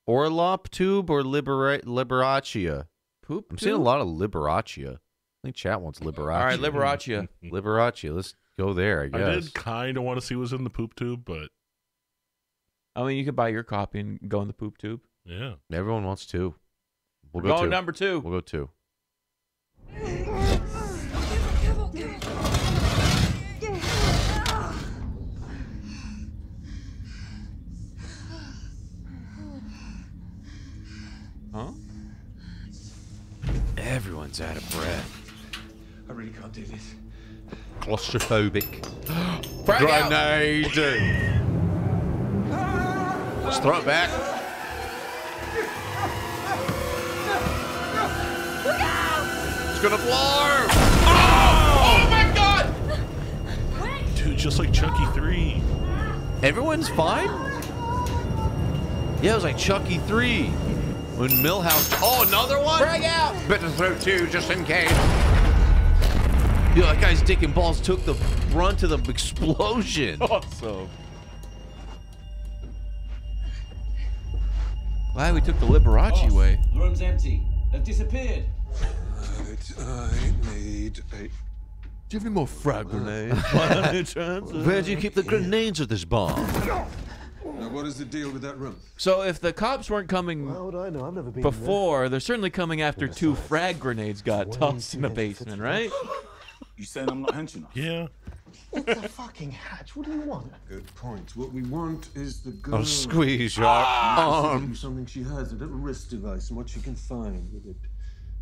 Orlop tube or libera- Liberacia? Poop I'm seeing a lot of Liberacia. I think chat wants Liberacia. All right, Liberacia. Liberacia. [LAUGHS] Let's go there, I guess. I did kind of want to see what's in the poop tube, but I mean, you could buy your copy and go in the poop tube. yeah. Everyone wants two. We'll We're go going two. number two. We'll go two. [LAUGHS] Everyone's out of breath. I really can't do this. Claustrophobic. [GASPS] Grenade! Let's throw it back. It's gonna blow! Oh, oh my god! Dude, just like Chucky 3. Everyone's fine? Yeah, it was like Chucky 3. When Millhouse. Oh, another one? Frag out! Better throw two just in case. Yo, that guy's dick and balls took the brunt of the explosion. [LAUGHS] Awesome. Glad we took the Liberace way. The room's empty. They've disappeared. I need a. Do you have any more frag [LAUGHS] grenades? Where do you keep the grenades of this bar? Now, What is the deal with that room? So if the cops weren't coming How would I know? I've never been before, they're certainly coming after two frag grenades got tossed in the basement, right? You saying I'm not henching? Yeah. It's a fucking hatch. What do you want? Good point. What we want is the girl. I'll squeeze your Ah! arm. Something she has, a little wrist device, and what she can find with it.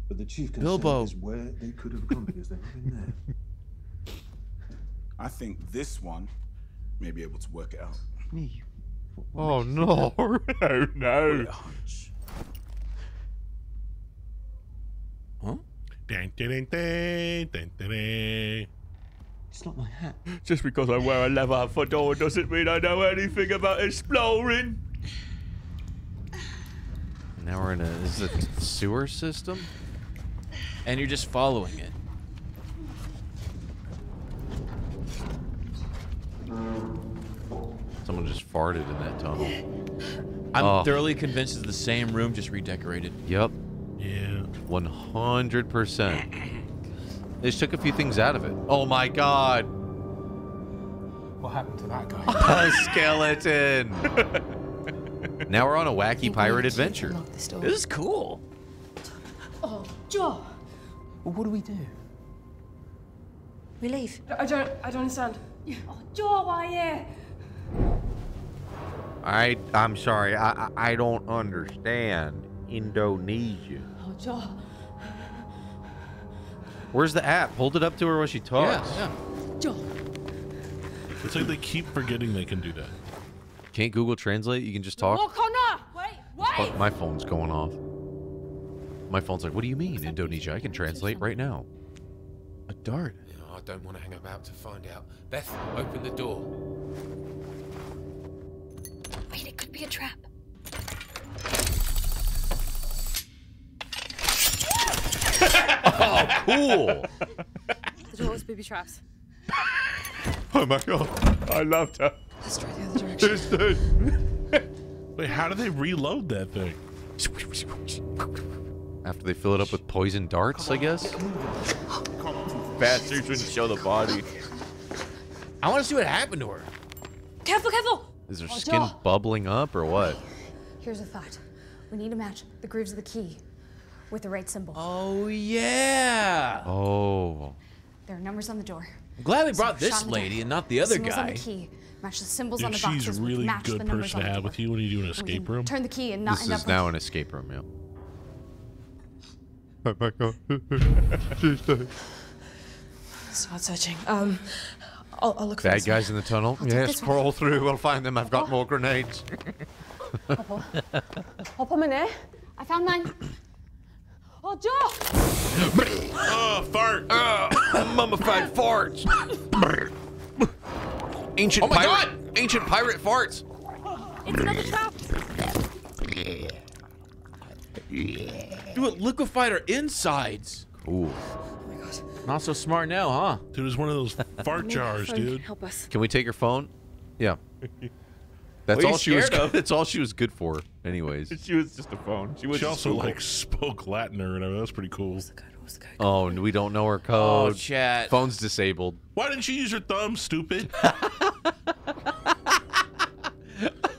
But the chief concern Bilbo. is where they could have gone because they've not been there. I think this one may be able to work it out. Me? Oh, [LAUGHS] oh no! no, no. Huh? Dun, dun, dun. It's not my hat. Just because I wear a leather fedora doesn't mean I know anything about exploring. Now we're in a is it a sewer system? And you're just following it. Just farted in that tunnel. I'm Oh. thoroughly convinced it's the same room, just redecorated. Yep. Yeah. One hundred percent. They just took a few things out of it. Oh my god! What happened to that guy? [LAUGHS] A skeleton. [LAUGHS] now we're on a wacky pirate adventure. This is cool. Oh, Joe. Well, what do we do? We leave. I don't. I don't understand. Oh, Joe, why here? I I'm sorry. I I, I don't understand Indonesia. Oh, Joe. Where's the app? Hold it up to her while she talks. Yeah, Joe. It's like they keep forgetting they can do that. Can't Google Translate? You can just talk. Oh, Connor! Wait, wait! Oh, my phone's going off. My phone's like, what do you mean, Indonesia? I can translate right now. A dart. You know, I don't want to hang about to find out. Beth, open the door. Wait, it could be a trap. oh, cool. The door was booby traps. Oh my god. I loved her. Let's try the other direction. Wait, how do they reload that thing? After they fill it up with poison darts, I guess. Bastards wouldn't show the body. I want to see what happened to her. Careful, careful! Is her Oh, skin Joe. bubbling up or what? Here's a thought. We need to match the grooves of the key with the right symbol. Oh yeah. Oh. There are numbers on the door. I'm glad we brought shot this lady and not the other symbols on guy. the key. Match the symbols If on the she's boxes. a really match good the numbers person to on the have door. with you when you do an We escape room. Turn the key and not This end is now an escape room, yeah. [LAUGHS] Oh my god. [LAUGHS] Start searching. Um, I'll, I'll look for Bad this one. guys in the tunnel. I'll Yes, this one. crawl through. We'll find them. I've got oh. more grenades. [LAUGHS] Hop on in there. I found mine. [COUGHS] Oh, Joe! [COUGHS] oh, fart! [COUGHS] Ah, mummified farts. ancient Oh my pirate. Ancient pirate farts. It's another trap. Dude, it liquefied our insides. Ooh. Not so smart now, huh? Dude, it's one of those [LAUGHS] fart jars, Phone can dude. Help us. Can we take her phone? Yeah. [LAUGHS] That's What all she was. of? [LAUGHS] That's all she was good for, anyways. She was just a phone. She was She also cool. like spoke Latin or whatever. That's pretty cool. Oh, and we don't know her code. Oh, chat. Phone's disabled. Why didn't you use your thumb, stupid?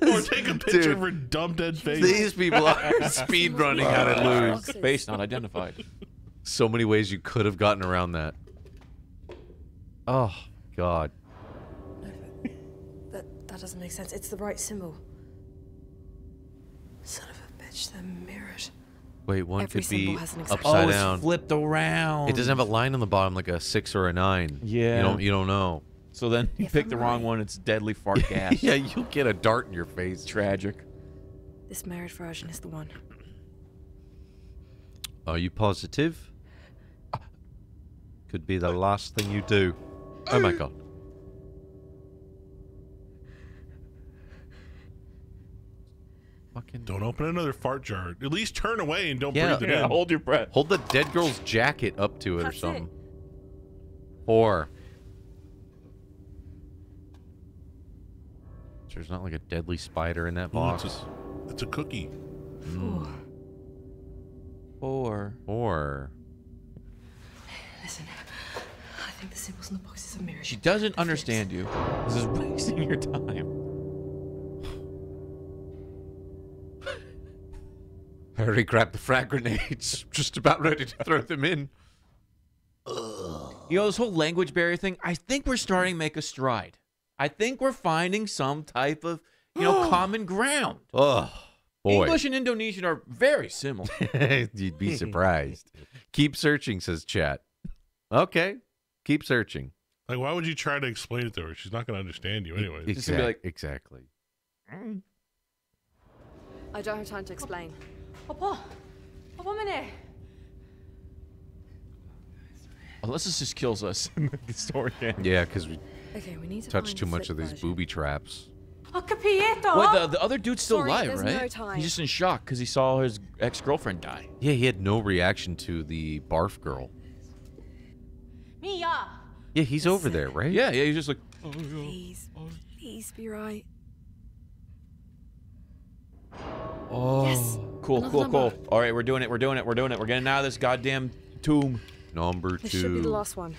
or take a picture Dude, of her dumb dead face. These people are speed running how to lose. Face not identified. So many ways you could have gotten around that. Oh God. That that doesn't make sense. It's the right symbol. Son of a bitch, they're mirrored. Wait, one Every could be symbol has upside oh, it's down. flipped around. It doesn't have a line on the bottom like a six or a nine. Yeah. You don't. You don't know. So then you If pick I'm the wrong right. one. It's deadly fart [LAUGHS] gas. yeah, you'll get a dart in your face. Tragic. This mirrored version is the one. Are you positive? Could be the last thing you do. Oh my God. Fucking. Don't open another fart jar. At least turn away and don't Yeah, breathe it Yeah, in. hold your breath. Hold the dead girl's jacket up to it That's or it. something. Or. There's not like a deadly spider in that Ooh, box. it's, a, it's a cookie. Mm. Or Or. Listen, I think the in the box is a mirror. She doesn't understand you. This is wasting your time. [LAUGHS] Harry grabbed the frag grenades, [LAUGHS] just about ready to throw them in. You know, this whole language barrier thing, I think we're starting to make a stride. I think we're finding some type of, you know, [GASPS] common ground. Boy. English and Indonesian are very similar. [LAUGHS] You'd be surprised. Keep searching, says chat. Okay. Keep searching. Like, why would you try to explain it to her? She's not going to understand you anyway. Exact- exactly. I don't have time to explain. Opo, opo mana? Unless this just kills us [LAUGHS] in the story ends. Yeah, because we Okay, we need to touch too much of these version. booby traps. Capieto. Wait, the, the other dude's still Sorry, alive, right? no time. He's just in shock because he saw his ex girlfriend die. Yeah, he had no reaction to the barf girl. Mia. Yeah, he's over there, right? Yeah, yeah, he's just like, oh Please, please be right. Oh. Yes. cool, Another cool, number. cool. All right, we're doing it, we're doing it, we're doing it. We're getting out of this goddamn tomb. Number This should be the last one.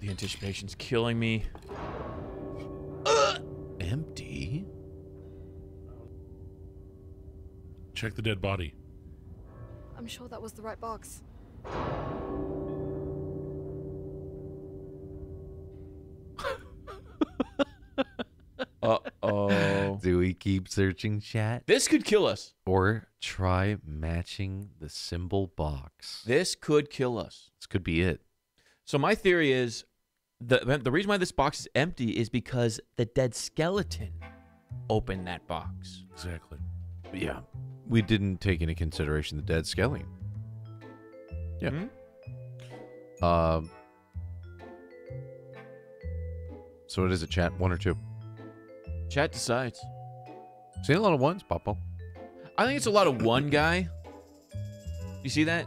The anticipation's killing me. Empty? Check the dead body. I'm sure that was the right box. Do we keep searching chat? This could kill us. Or try matching the symbol box. This could kill us. This could be it. So my theory is the the reason why this box is empty is because the dead skeleton opened that box. Exactly. Yeah. We didn't take into consideration the dead skeleton. Yeah. Hmm? Um. So what is it, chat? One or two? Chat decides. See a lot of ones, Papa. I think it's a lot of one guy. You see that?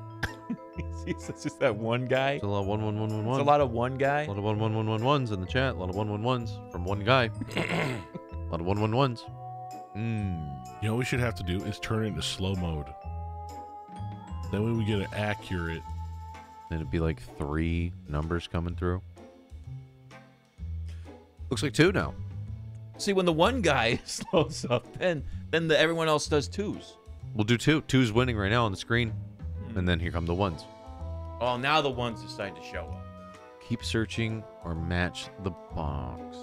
[LAUGHS] it's just that one guy. It's a lot of one, one, one, one, one. It's a lot of one guy. A lot of one, one, one, one, ones in the chat. A lot of one, one, ones from one guy. [CLEARS THROAT] a lot of one, one, ones. Mm. You know what we should have to do is turn it into slow mode. That way we get an accurate. Then it'd be like three numbers coming through. Looks like two now. See, when the one guy [LAUGHS] slows up, then then the everyone else does twos. We'll do two. Two's winning right now on the screen. And then here come the ones. Oh, now the ones decide to show up. Keep searching or match the box.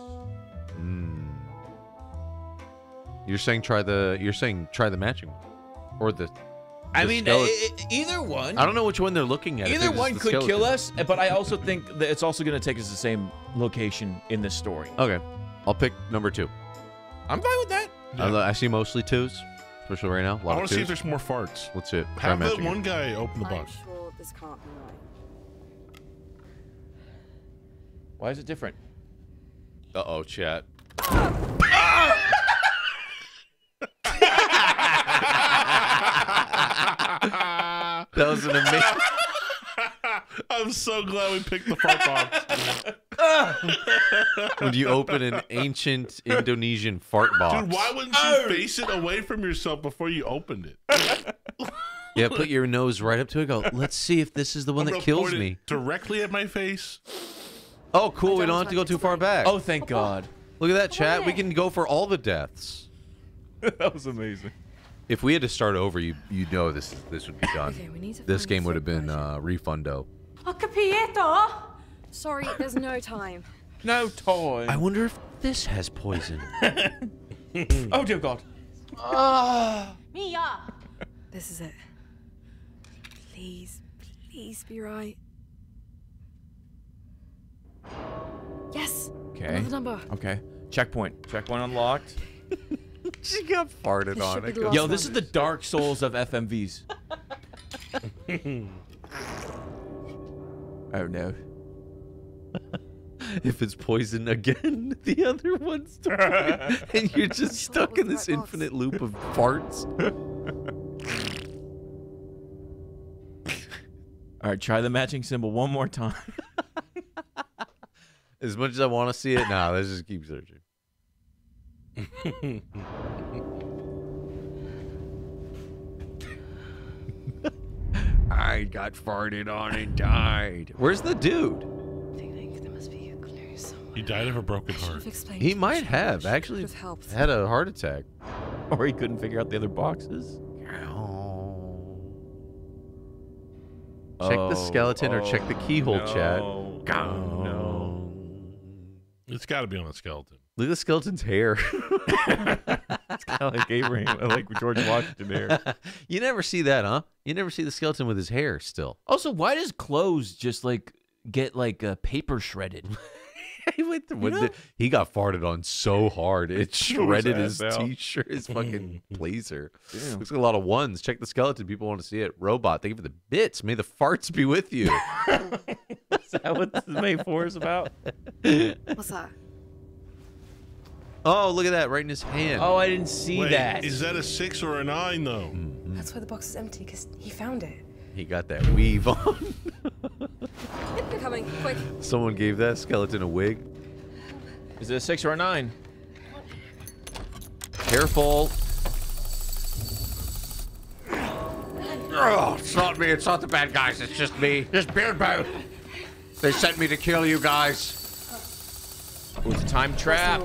Hmm. You're saying try the. You're saying try the matching one, or the. I mean, e- either one. I don't know which one they're looking at. Either one could kill us, but I also think that it's also going to take us to the same location in this story. Okay, I'll pick number two. I'm fine with that. I, I see mostly twos, especially right now. A lot I want to see if there's more farts. Let's see it. Try Have the matching it. one guy open the I'm box. sure this can't be right. Why is it different? Uh oh, chat. [LAUGHS] that was an amazing. I'm so glad we picked the fart [LAUGHS] box. when you open an ancient Indonesian fart box. Dude, why wouldn't you face it away from yourself before you opened it? Yeah, put your nose right up to it. Go. Let's see if this is the one I'm that kills me. Directly at my face. Oh, cool. We don't have to go too far back. Oh, thank God. Look at that, chat. We can go for all the deaths. [LAUGHS] that was amazing. If we had to start over, you you know this this would be done. Okay, we need to this game would have been uh, refundo. Capieto. Sorry, there's no time. No toy. I wonder if this has poison. [LAUGHS] oh dear God. Ah. Mia. This is it. Please, please be right. Yes. Okay. Another number. Okay. Checkpoint. Checkpoint unlocked. [LAUGHS] she got farted This on. should It the goes- Yo, one. this is the Dark Souls of FMVs. [LAUGHS] oh no. [LAUGHS] if it's poison again, [LAUGHS] the other one's [LAUGHS] dying. and you're just stuck in this infinite loop of farts. All right, try the matching symbol one more time. As much as I want to see it, now let's just keep searching. I got farted on and died. Where's the dude? There must be a clue somewhere. He died of a broken heart. He might have actually could've had a heart attack. [LAUGHS] or he couldn't figure out the other boxes. Check the Oh, skeleton or check the oh, keyhole, chat. Oh, no. It's got to be on a skeleton. Look at the skeleton's hair. [LAUGHS] It's kind of like Abraham, [LAUGHS] like George Washington hair. [LAUGHS] you never see that, huh? You never see the skeleton with his hair still. Also, why does clothes just like get like uh, paper shredded? he went through You know? he got farted on so hard it Threw his shredded his, t-shirt, his fucking blazer. Damn. Looks like a lot of ones. Check the skeleton. People want to see it. Robot. Thank you for the bits. May the farts be with you. Is that what this May 4 is about? What's that? Oh, look at that right in his hand. Oh, I didn't see Wait, that. Is that a six or a nine though? Hmm. That's why the box is empty, because he found it. He got that weave on. Coming, quick. Someone gave that skeleton a wig. Is it a six or a nine? Careful. Oh, it's not me. It's not the bad guys. It's just me. Just Beardbow. They sent me to kill you guys. It was a time trap.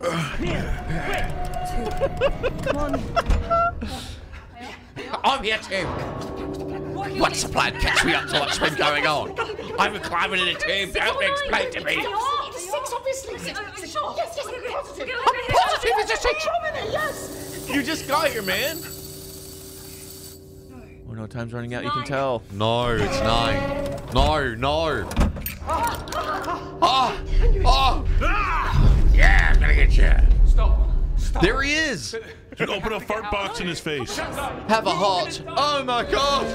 Come on. I'm here too. What's the plan? Catch me up to what's been going on. I'm been climbing in a tube. Don't explain to me. It's six, obviously. Six, six. Yes, yes, positive. I'm positive it's a six. Yes. You just got here, man. Oh no, time's running out. You can tell. No, it's nine. No, no. Ah! Oh! Yeah, I'm gonna get you. Stop. There he is. You open a fart box in his face. Have a heart. Oh my god.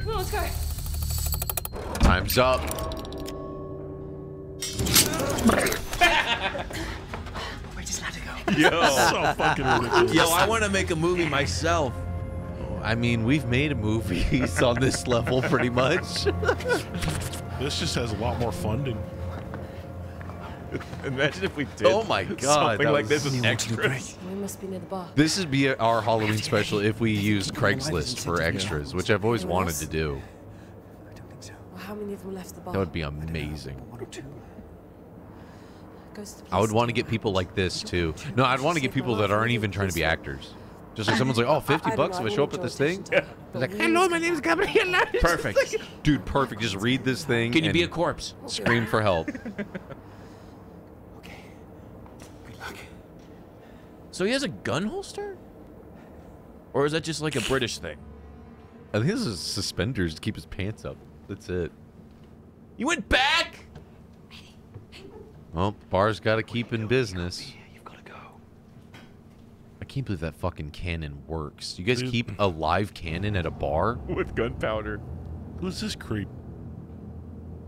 Come on, let's go. Time's up. Where does ladder go? Yo, [LAUGHS] So fucking ridiculous. Yo, I want to make a movie myself. I mean, we've made movies [LAUGHS] on this level pretty much. This just has a lot more funding. Imagine if we did. Oh my God, something like this with extras. We must be near the bar. This would be our Halloween special if we used Craigslist for extras, which I've always wanted to do. I don't think so. Well, how many of them left the bar? That would be amazing. Goes to the I would want to get people like this too. No, I'd want to get people that aren't even trying to be actors. Just like someone's like, oh, [LAUGHS] 50 I- I bucks don't if I show up at this thing. draw attention It's like, hello, my name's Gabriel. Perfect. [LAUGHS] Dude, perfect. Just read this thing. Can you be a corpse? Scream for help. [LAUGHS] So he has a gun holster? Or is that just like a British thing? I think this is suspenders to keep his pants up. That's it. You went back? Well, bar's got to keep in business. I can't believe that fucking cannon works. You guys keep a live cannon at a bar? With gunpowder. Who's this creep?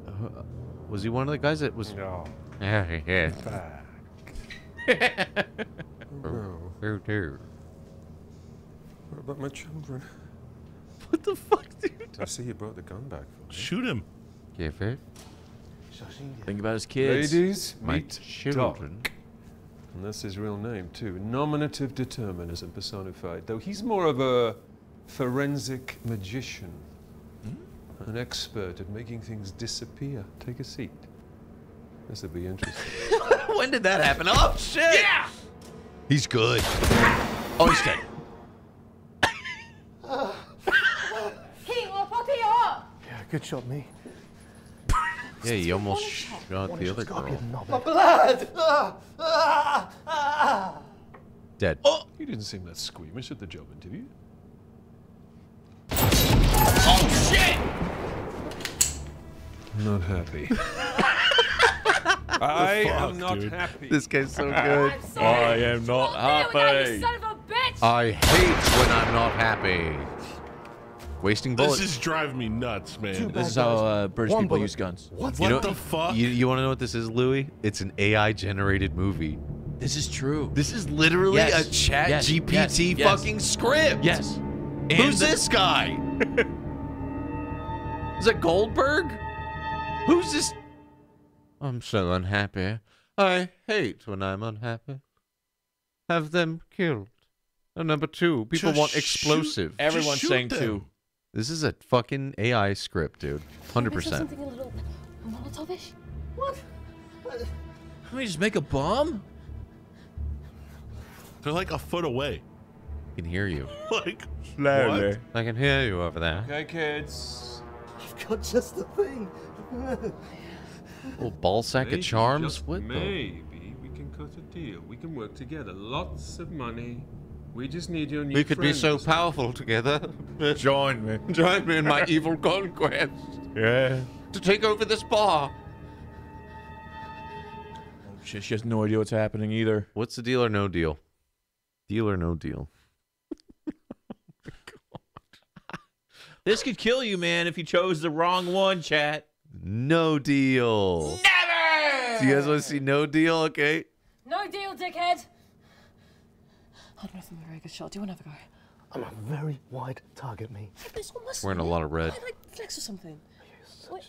Uh, was he one of the guys that was? No. [LAUGHS] Yeah, yeah. Back. Oh, oh, dear. What about my children? What the fuck, dude? I see you brought the gun back for me. Shoot him. Give it. Think about his kids. Ladies, My meet children. Doc. And that's his real name, too. Nominative determinism personified. Though he's more of a forensic magician. Hmm? An expert at making things disappear. Take a seat. This would be interesting. [LAUGHS] when did that happen? Oh shit! Yeah. He's good. Oh, he's dead. King, I'll pop you up. Yeah, good shot, me. Yeah, he almost shot the other girl. My blood! Ah, ah, ah. Dead. Oh! You didn't seem that squeamish at the job interview. Oh shit! Not happy. [LAUGHS] I fuck, am not dude? happy. This guy's so good. I am not happy. Son of a bitch! I hate when I'm not happy. Wasting bullets. This is driving me nuts, man. This is how uh, British One people bullet. use guns. What, You know- what the fuck? You, you want to know what this is, Louis? It's an AI generated movie. This is true. This is literally Yes. a chat Yes. GPT Yes. Yes. fucking script. Yes. Who's this guy? [LAUGHS] is it Goldberg? Who's this? I'm so unhappy. I hate when I'm unhappy. Have them killed. And number two, people Just want shoot- explosive. Everyone's shoot saying them. two. This is a fucking AI script, dude. Hundred Maybe there's percent. Something a little Molotov-ish. What? Can we just make a bomb? They're like a foot away. I can hear you. [LAUGHS] Like Slowly. I can hear you over there. Okay, kids. I've got just the thing. [LAUGHS] [LAUGHS] Little ball sack Maybe, of charms. just What the? Maybe we can cut a deal. We can work together. Lots of money. We just need your new We could be so powerful together. [LAUGHS] Join me. [LAUGHS] Join me in my evil conquest. Yeah. To take over this bar. Oh, she, she has no idea what's happening either. What's the deal or no deal? Deal or no deal? [LAUGHS] This could kill you, man, if you chose the wrong one, chat. No deal. Never! Do you guys want to see no deal? Okay. No deal, dickhead. I don't know if I'm a very good shot. Do you want to have a go? I'm a very wide target, me. This one must Wearing a lot of red. I like flex or something. Wait.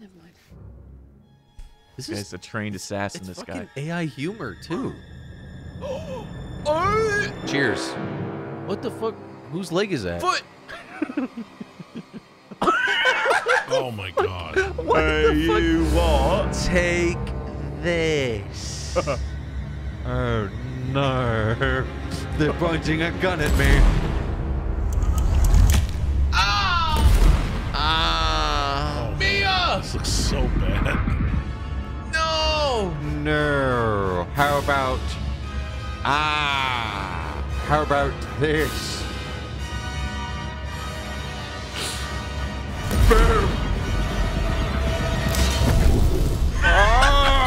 Never mind. This This guy's a trained assassin, It's this fucking guy. AI humor too. [GASPS] Cheers. What the fuck? Whose leg is that? Foot! [LAUGHS] [LAUGHS] Oh my god. What the fuck? you what? Take this. [LAUGHS] oh no. They're pointing a gun at me. Ah! Ah! Mia! This looks so bad. No! No. How about. Ah! How about this? Boom! Ah!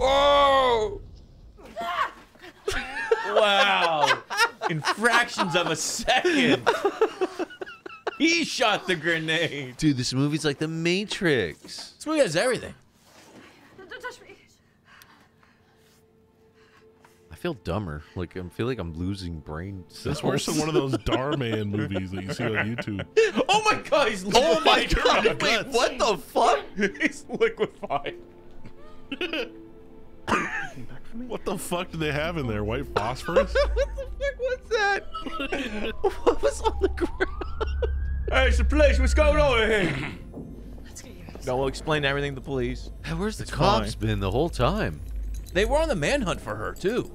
oh! Wow. In fractions of a second. He shot the grenade. Dude, this movie's like The Matrix. This movie has everything. Feel dumber. Like I feel like I'm losing brain cells. It's worse than one of those Darman [LAUGHS] movies that you see on YouTube. Oh my god, he's Oh my god! Wait, what the fuck? [LAUGHS] he's liquefied. What the fuck do they have in there? White phosphorus? [LAUGHS] what the fuck was that? what was on the ground? Hey, it's the police. What's going on here? Let's get you. No, we'll explain everything to the police. Hey, where's the It's cops fine. been the whole time? They were on the manhunt for her too.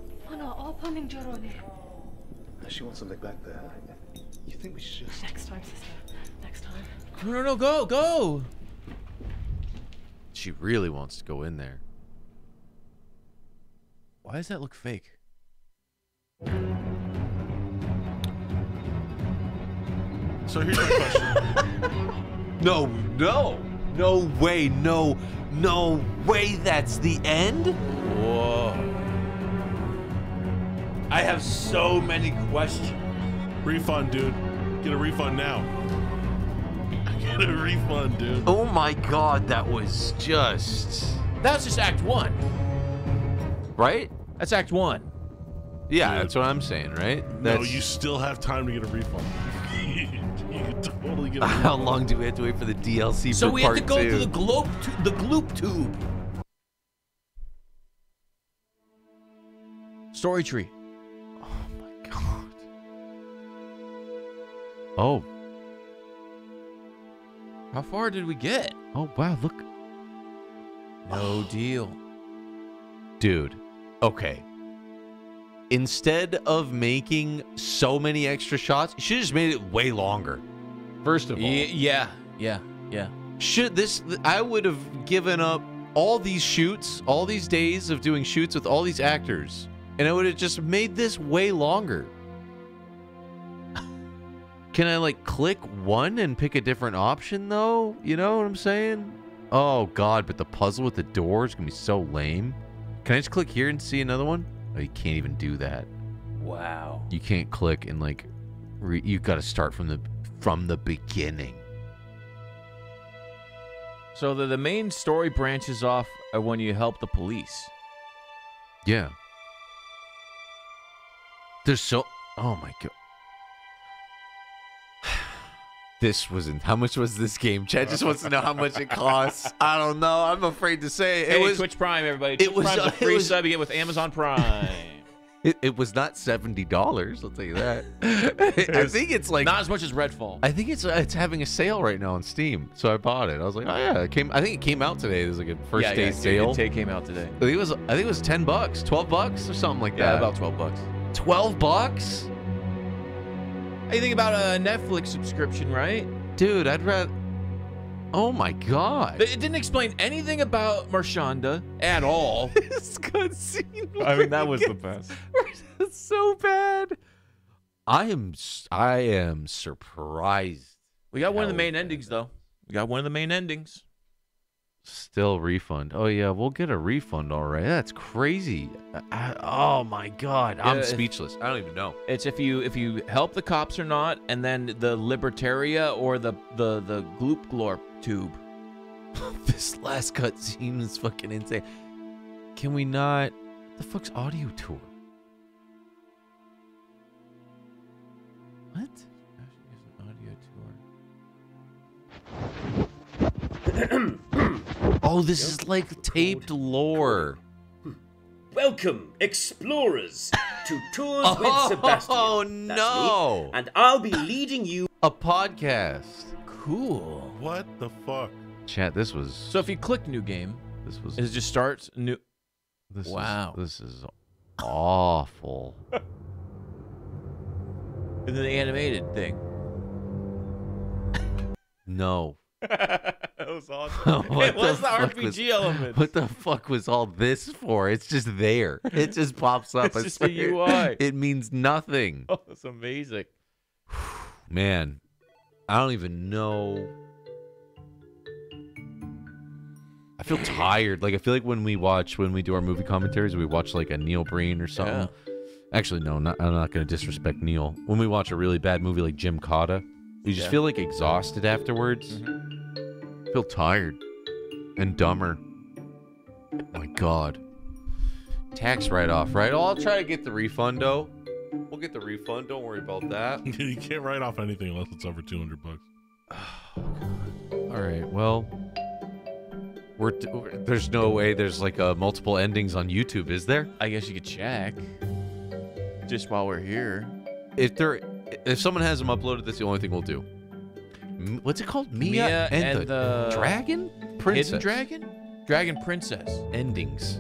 Ana, opening Jorone. Uh, she wants something back there. You think we should just... Next time, sister. Next time. No, no, no, go, go. She really wants to go in there. Why does that look fake? So here's my question. [LAUGHS] No, no, no way, no, no way. That's the end. Whoa. I have so many questions. refund, dude. Get a refund now. [LAUGHS] Get a refund, dude. Oh my god, that was just That's just Act One. right. That's Act One. Yeah, Dude. that's what I'm saying, right? No, you still have time to get a refund. [LAUGHS] totally [LAUGHS] how long do we have to wait for the DLC So for we have to go two? through the globe, tu- the gloop tube. Story tree. Oh, How far did we get? oh wow! Look, No oh. deal. dude. Okay. Instead of making so many extra shots, she just made it way longer. First of all, Ye- yeah, yeah, yeah. should this I would have given up all these shoots, all these days of doing shoots with all these actors, and I would have just made this way longer. [LAUGHS] Can I like click one and pick a different option though? You know what I'm saying? Oh god, but the puzzle with the door is gonna be so lame. Can I just click here and see another one? Oh, you can't even do that. Wow. You can't click and like, re- you got to start from the from the beginning. So the, the main story branches off uh, when you help the police. Yeah. There's so. Oh my god. [SIGHS] This wasn't. How much was this game? Chad just wants to know how much it costs. [LAUGHS] I don't know. I'm afraid to say. It Hey, was. Twitch Prime, everybody. it was, a free was- sub you get with Amazon Prime. [LAUGHS] It, it was not seventy dollars. I'll tell you that. [LAUGHS] I think it's like not as much as Redfall. I think it's it's having a sale right now on Steam, so I bought it. I was like, oh yeah, it came. I think it came out today. There's like a first yeah, day yeah, sale. It, it came out today. I think it was. I think it was ten bucks, twelve bucks, or something like Yeah, that. about twelve bucks. Twelve bucks, How you think about a Netflix subscription, right? dude. I'd rather. Oh my god. It didn't explain anything about Marshanda at all. [LAUGHS] this cutscene. I mean, that was the best. [LAUGHS] It's so bad. I am. I am surprised. We got one of the main endings, though. We got one of the main endings. Still refund. Oh yeah, we'll get a refund. All right. That's crazy. I- oh my god. I'm Yeah, speechless. I don't even know. It's if you if you help the cops or not, and then the Libertaria or the the the Gloop Glorp tube. [LAUGHS] this last cutscene is fucking insane. Can we not? The fuck's audio tour? What? [CLEARS THROAT] Oh, this is like taped lore. Hmm. Welcome, explorers, to Tours with Oh, Sebastian. Oh That's me, no! and I'll be leading you. A podcast. Cool. What the fuck? Chat. This was. So if you click new game, This was. it just starts new. This is- wow. this is awful. And then the animated thing. No. [LAUGHS] was [LAUGHS] awesome. What [LAUGHS] it was the, fuck RPG was- element. What the fuck was all this for? It's just there. It just pops up. [LAUGHS] It's just the. UI. It means nothing. Oh, that's amazing. [SIGHS] Man, I don't even know. I feel tired. Like I feel like when we watch when we do our movie commentaries, we watch like a Neil Breen or something. Actually, no, not, I'm not going to disrespect Neil. When we watch a really bad movie like Jim Cotta, you just Yeah. feel like exhausted afterwards. Mm-hmm. Feel tired and dumber. My God. Tax write off, right? Oh, I'll try to get the refund, though. We'll get the refund. Don't worry about that. [LAUGHS] you can't write off anything unless it's over 200 bucks. [SIGHS] Oh, god. All right. Well, we're there's no way there's like a multiple endings on YouTube, is there? I guess you could check. Just while we're here. If there, if someone has them uploaded, that's the only thing we'll do. M- What's it called? Mia, Mia and, and the, the dragon princess. Hidden Dragon? Dragon Princess. endings.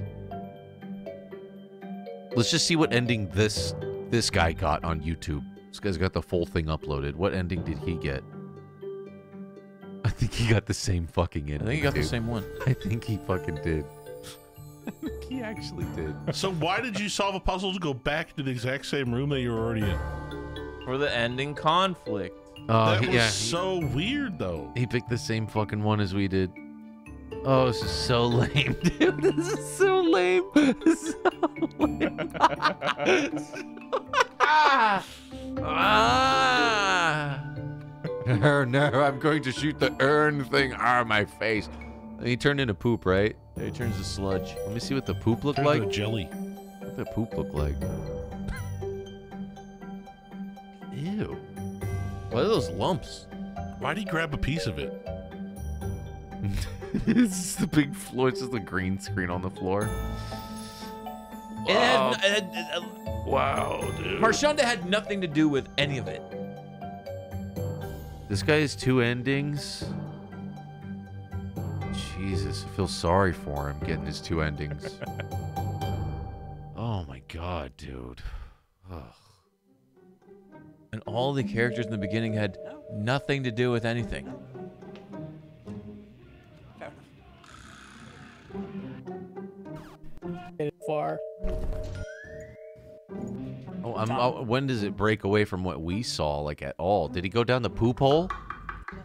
Let's just see what ending this this guy got on YouTube. This guy's got the full thing uploaded. What ending did he get? I think he got the same fucking ending. I think he got the same one. I think he fucking did. [LAUGHS] I think he actually did. So why did you solve a puzzle to go back to the exact same room that you were already in? For the ending conflict. Oh, that he- was yeah, he- so weird, though. He picked the same fucking one as we did. Oh, this is so [LAUGHS] lame, dude. [LAUGHS] This is so lame. [LAUGHS] This is so lame. ah! Ah! No, no, I'm going to shoot the urn thing. Ah, my face. He turned into poop, right? Yeah, he turns to sludge. Let me see what the poop looked Turned like. into jelly. What the poop look like? Ew. What are those lumps? Why'd he grab a piece of it? [LAUGHS] it's just the big floor. It's just the green screen on the floor. It had, it had- uh, Wow, dude. Marshanda had nothing to do with any of it. This guy has two endings. Jesus, I feel sorry for him getting his two endings. [LAUGHS] oh my god, dude. Ugh. And all the characters in the beginning had nothing to do with anything. Far. Oh, I'm, oh, when does it break away from what we saw, like at all? Did he go down the poop hole?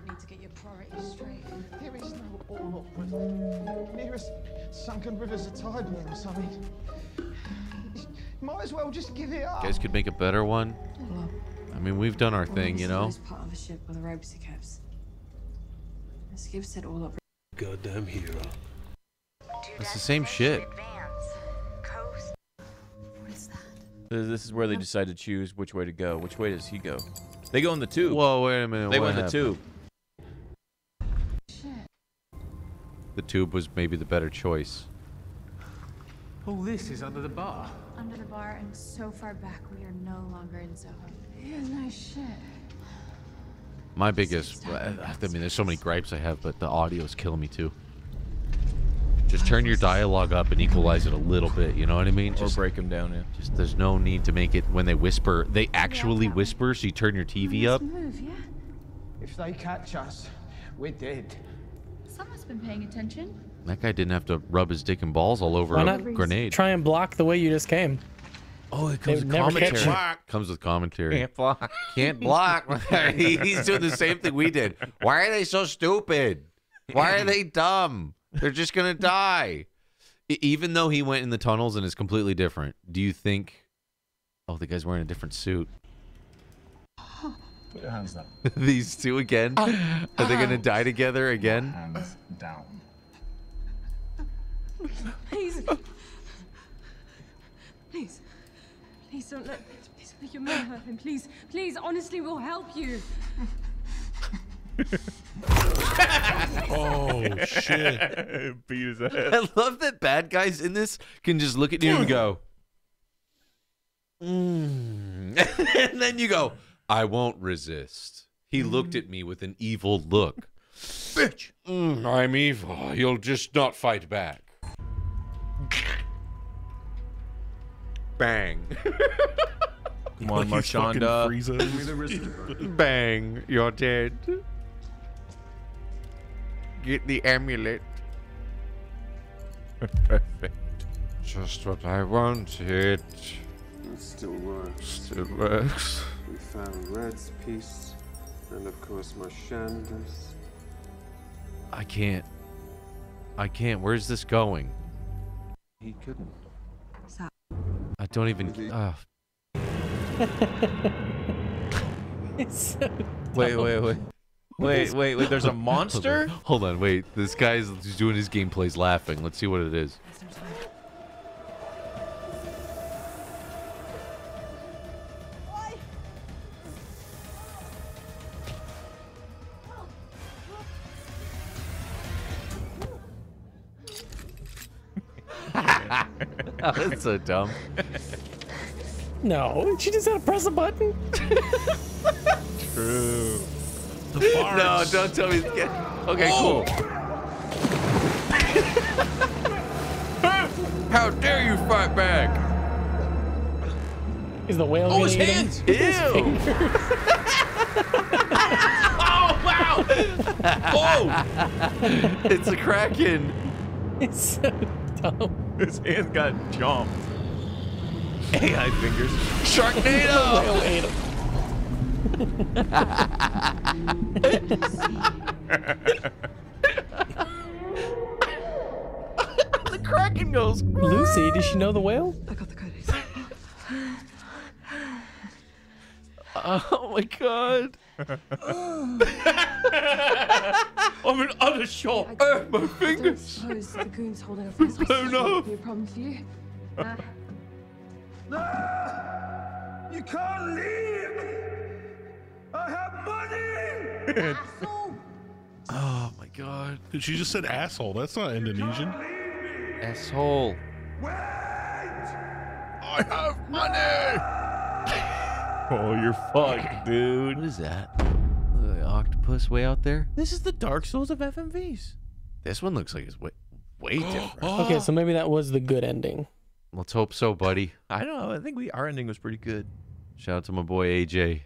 need to get your priorities straight. There is no all The nearest sunken river's a tide wall or something. [SIGHS] Might as well just give it up. You guys could make a better one. I mean, we've done our thing, you know. It's part of a ship with a ropes caps. Skip set all up. Goddamn hero. It's the same shit. This this is where they decide to choose which way to go. Which way does he go? They go in the tube. Whoa, wait a minute. They went in the happened? tube. The tube was maybe the better choice. All this is under the bar. under the bar and so far back we are no longer in Soho. Yeah, no shit. My biggest, I mean, there's so many gripes I have, but the audio's killing me too. Just turn your dialogue up and equalize it a little bit. You know what I mean? Or Just, break them down, yeah. just there's no need to make it when they whisper. They actually whisper, so you turn your TV up. Move, yeah? If they catch us, we're dead. Someone's been paying attention. That guy didn't have to rub his dick and balls all over Why a not grenade. try and block the way you just came? Oh, it They comes would with never catch commentary. you. Block. Comes with commentary. Can't block. Can't block. [LAUGHS] He's doing the same thing we did. Why are they so stupid? Why are they dumb? They're just gonna die. Even though he went in the tunnels and is completely different, do you think? Oh, the guy's wearing a different suit. Put your hands up. [LAUGHS] These two again? Are they gonna die together again? Hands down. Please. Please. Please don't let please make your mother hurt him. Please. Please, honestly, we'll help you. [LAUGHS] Oh shit! [LAUGHS] Beat his I love that bad guys in this can just look at you and go, mm. [LAUGHS] and then you go, I won't resist. He looked at me with an evil look. Bitch, Mm, I'm evil. You'll just not fight back. Bang. [LAUGHS] Come on, Like he's fucking Marshanda. [LAUGHS] Bang. You're dead. Get the amulet. Perfect. Just what I wanted. It still works. Still works. We found Red's piece, and of course Marshanda's. I can't. I can't. Where's this going? He couldn't. I don't even. Uh, It's so Wait, dumb. wait, wait. Wait, wait, wait. There's a [LAUGHS] monster? hold on, wait. This guy's just doing his gameplays laughing. Let's see what it is. [LAUGHS] oh, that's so dumb. No, she just had to press a button. True. The No, don't tell me. Okay, oh. cool. [LAUGHS] How dare you fight back? Is the whale Oh, his hands! With his Ew. [LAUGHS] Oh, wow! Oh! It's a kraken. It's so dumb. [LAUGHS] His hand got jumped. AI fingers. The Sharknado! [LAUGHS] whale [LAUGHS] ate the kraken goes. Lucy, does she know the whale? I got the codes. Oh my god. I'm in utter shock. Oh, my I don't fingers. suppose the goon's holding up his blown hostage off. be a problem for you. Uh, You can't leave! I have money! asshole! [LAUGHS] Oh my god. Dude, she just said asshole. That's not Indonesian. Asshole. Wait! I have money. [LAUGHS] [LAUGHS] Oh, you're fucked, dude. What is that? The octopus way out there? This is the Dark Souls of FMVs. This one looks like it's way, way [GASPS] different. Oh. Okay, so maybe that was the good ending. Let's hope so, buddy. I don't know. I think we our ending was pretty good. Shout out to my boy AJ.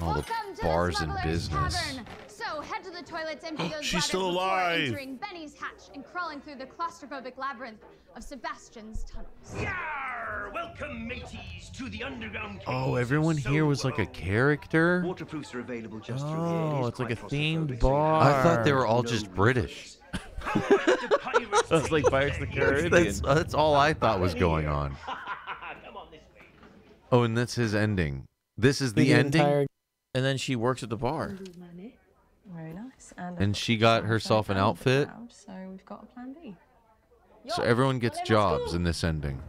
All the Welcome to bars the and business. Tavern. So head to the toilets, empty those [GASPS] She's bladders still before alive. entering Benny's hatch and crawling through the claustrophobic labyrinth of Sebastian's tunnels. Yar! Welcome, mateys, to the underground Oh, everyone here was like a character? Waterproofs are available just through here. It Oh, it's like a themed claustrophobic, so you bar. I thought they were all No just British. [LAUGHS] [LAUGHS] That's like Pirates of the Caribbean. That's, that's all I thought was going on. [LAUGHS] Oh, and that's his ending. This is the The ending? entire- And then she works at the bar. Very nice. And, And she got herself an outfit? So we've got a plan B. So everyone gets jobs in this ending.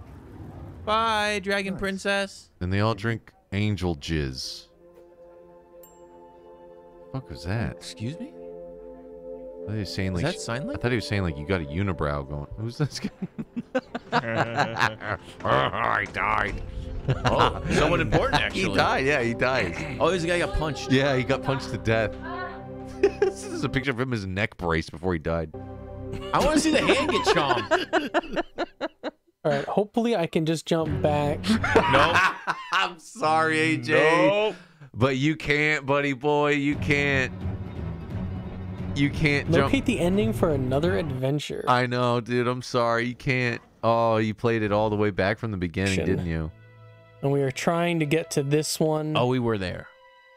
Bye, Dragon Princess. And they all drink angel jizz. Fuck was that? Excuse me? I thought he was saying Is like that sign I thought he was saying like you got a unibrow going. [LAUGHS] Who's this guy? [LAUGHS] oh, I died. Oh, someone important, [LAUGHS] actually. He died. Yeah, he died. Oh, he's the guy who got punched. Yeah, he got punched to death. [LAUGHS] this is a picture of him as a neck brace before he died. I want to see the hand get chomped. [LAUGHS] All right. Hopefully, I can just jump back. [LAUGHS] No. I'm sorry, AJ. Nope. But you can't, buddy boy. You can't. You can't jump. Locate the ending for another adventure. I know, dude. I'm sorry. You can't. Oh, you played it all the way back from the beginning, Shin. didn't you? and we are trying to get to this one Oh, we were there.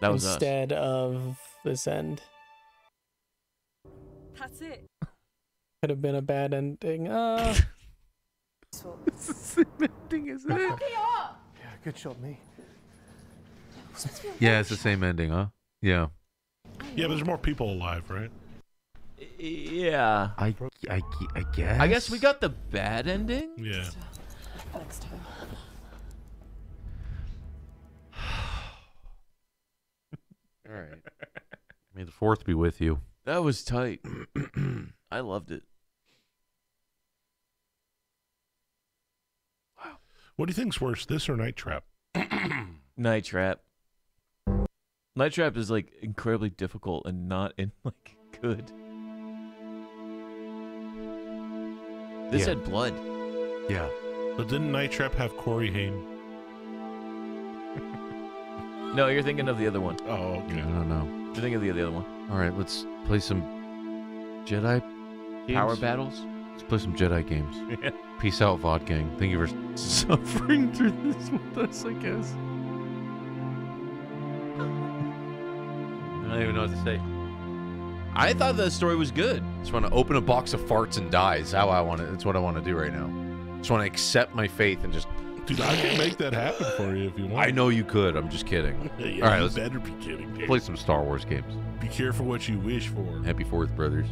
That was us. instead of this end. That's it. Could have been a bad ending. Uh, it's the same ending, isn't it? Yeah, good shot, me. Yeah, it's the same ending, huh? Yeah. Yeah, but there's more people alive, right? Yeah. I, I, I guess. I guess we got the bad ending. Yeah. Next [SIGHS] time. All right. May the fourth be with you. That was tight. [CLEARS THROAT] I loved it. Wow. What do you think's worse, this or Night Trap? [CLEARS THROAT] Night Trap. Night Trap is like incredibly difficult and not in [LAUGHS] like good. This Yeah. had blood. Yeah. But didn't Night Trap have Corey Haim? [LAUGHS] No, you're thinking of the other one. Oh, okay. I don't know. You're thinking of the other one. All right, let's play some Jedi games. Power battles. Let's play some Jedi games. [LAUGHS] Yeah. Peace out, VOD gang. Thank you for [LAUGHS] suffering through this with us, I guess. I don't even know what to say. I thought the story was good. Just want to open a box of farts and die. Is how I want to. That's what I want to do right now. Just want to accept my faith and just. Dude, I can make that happen for you if you want. I know you could. I'm just kidding. [LAUGHS] Yeah, All right, you let's better be kidding. dude. play some Star Wars games. Be careful what you wish for. Happy Fourth, brothers.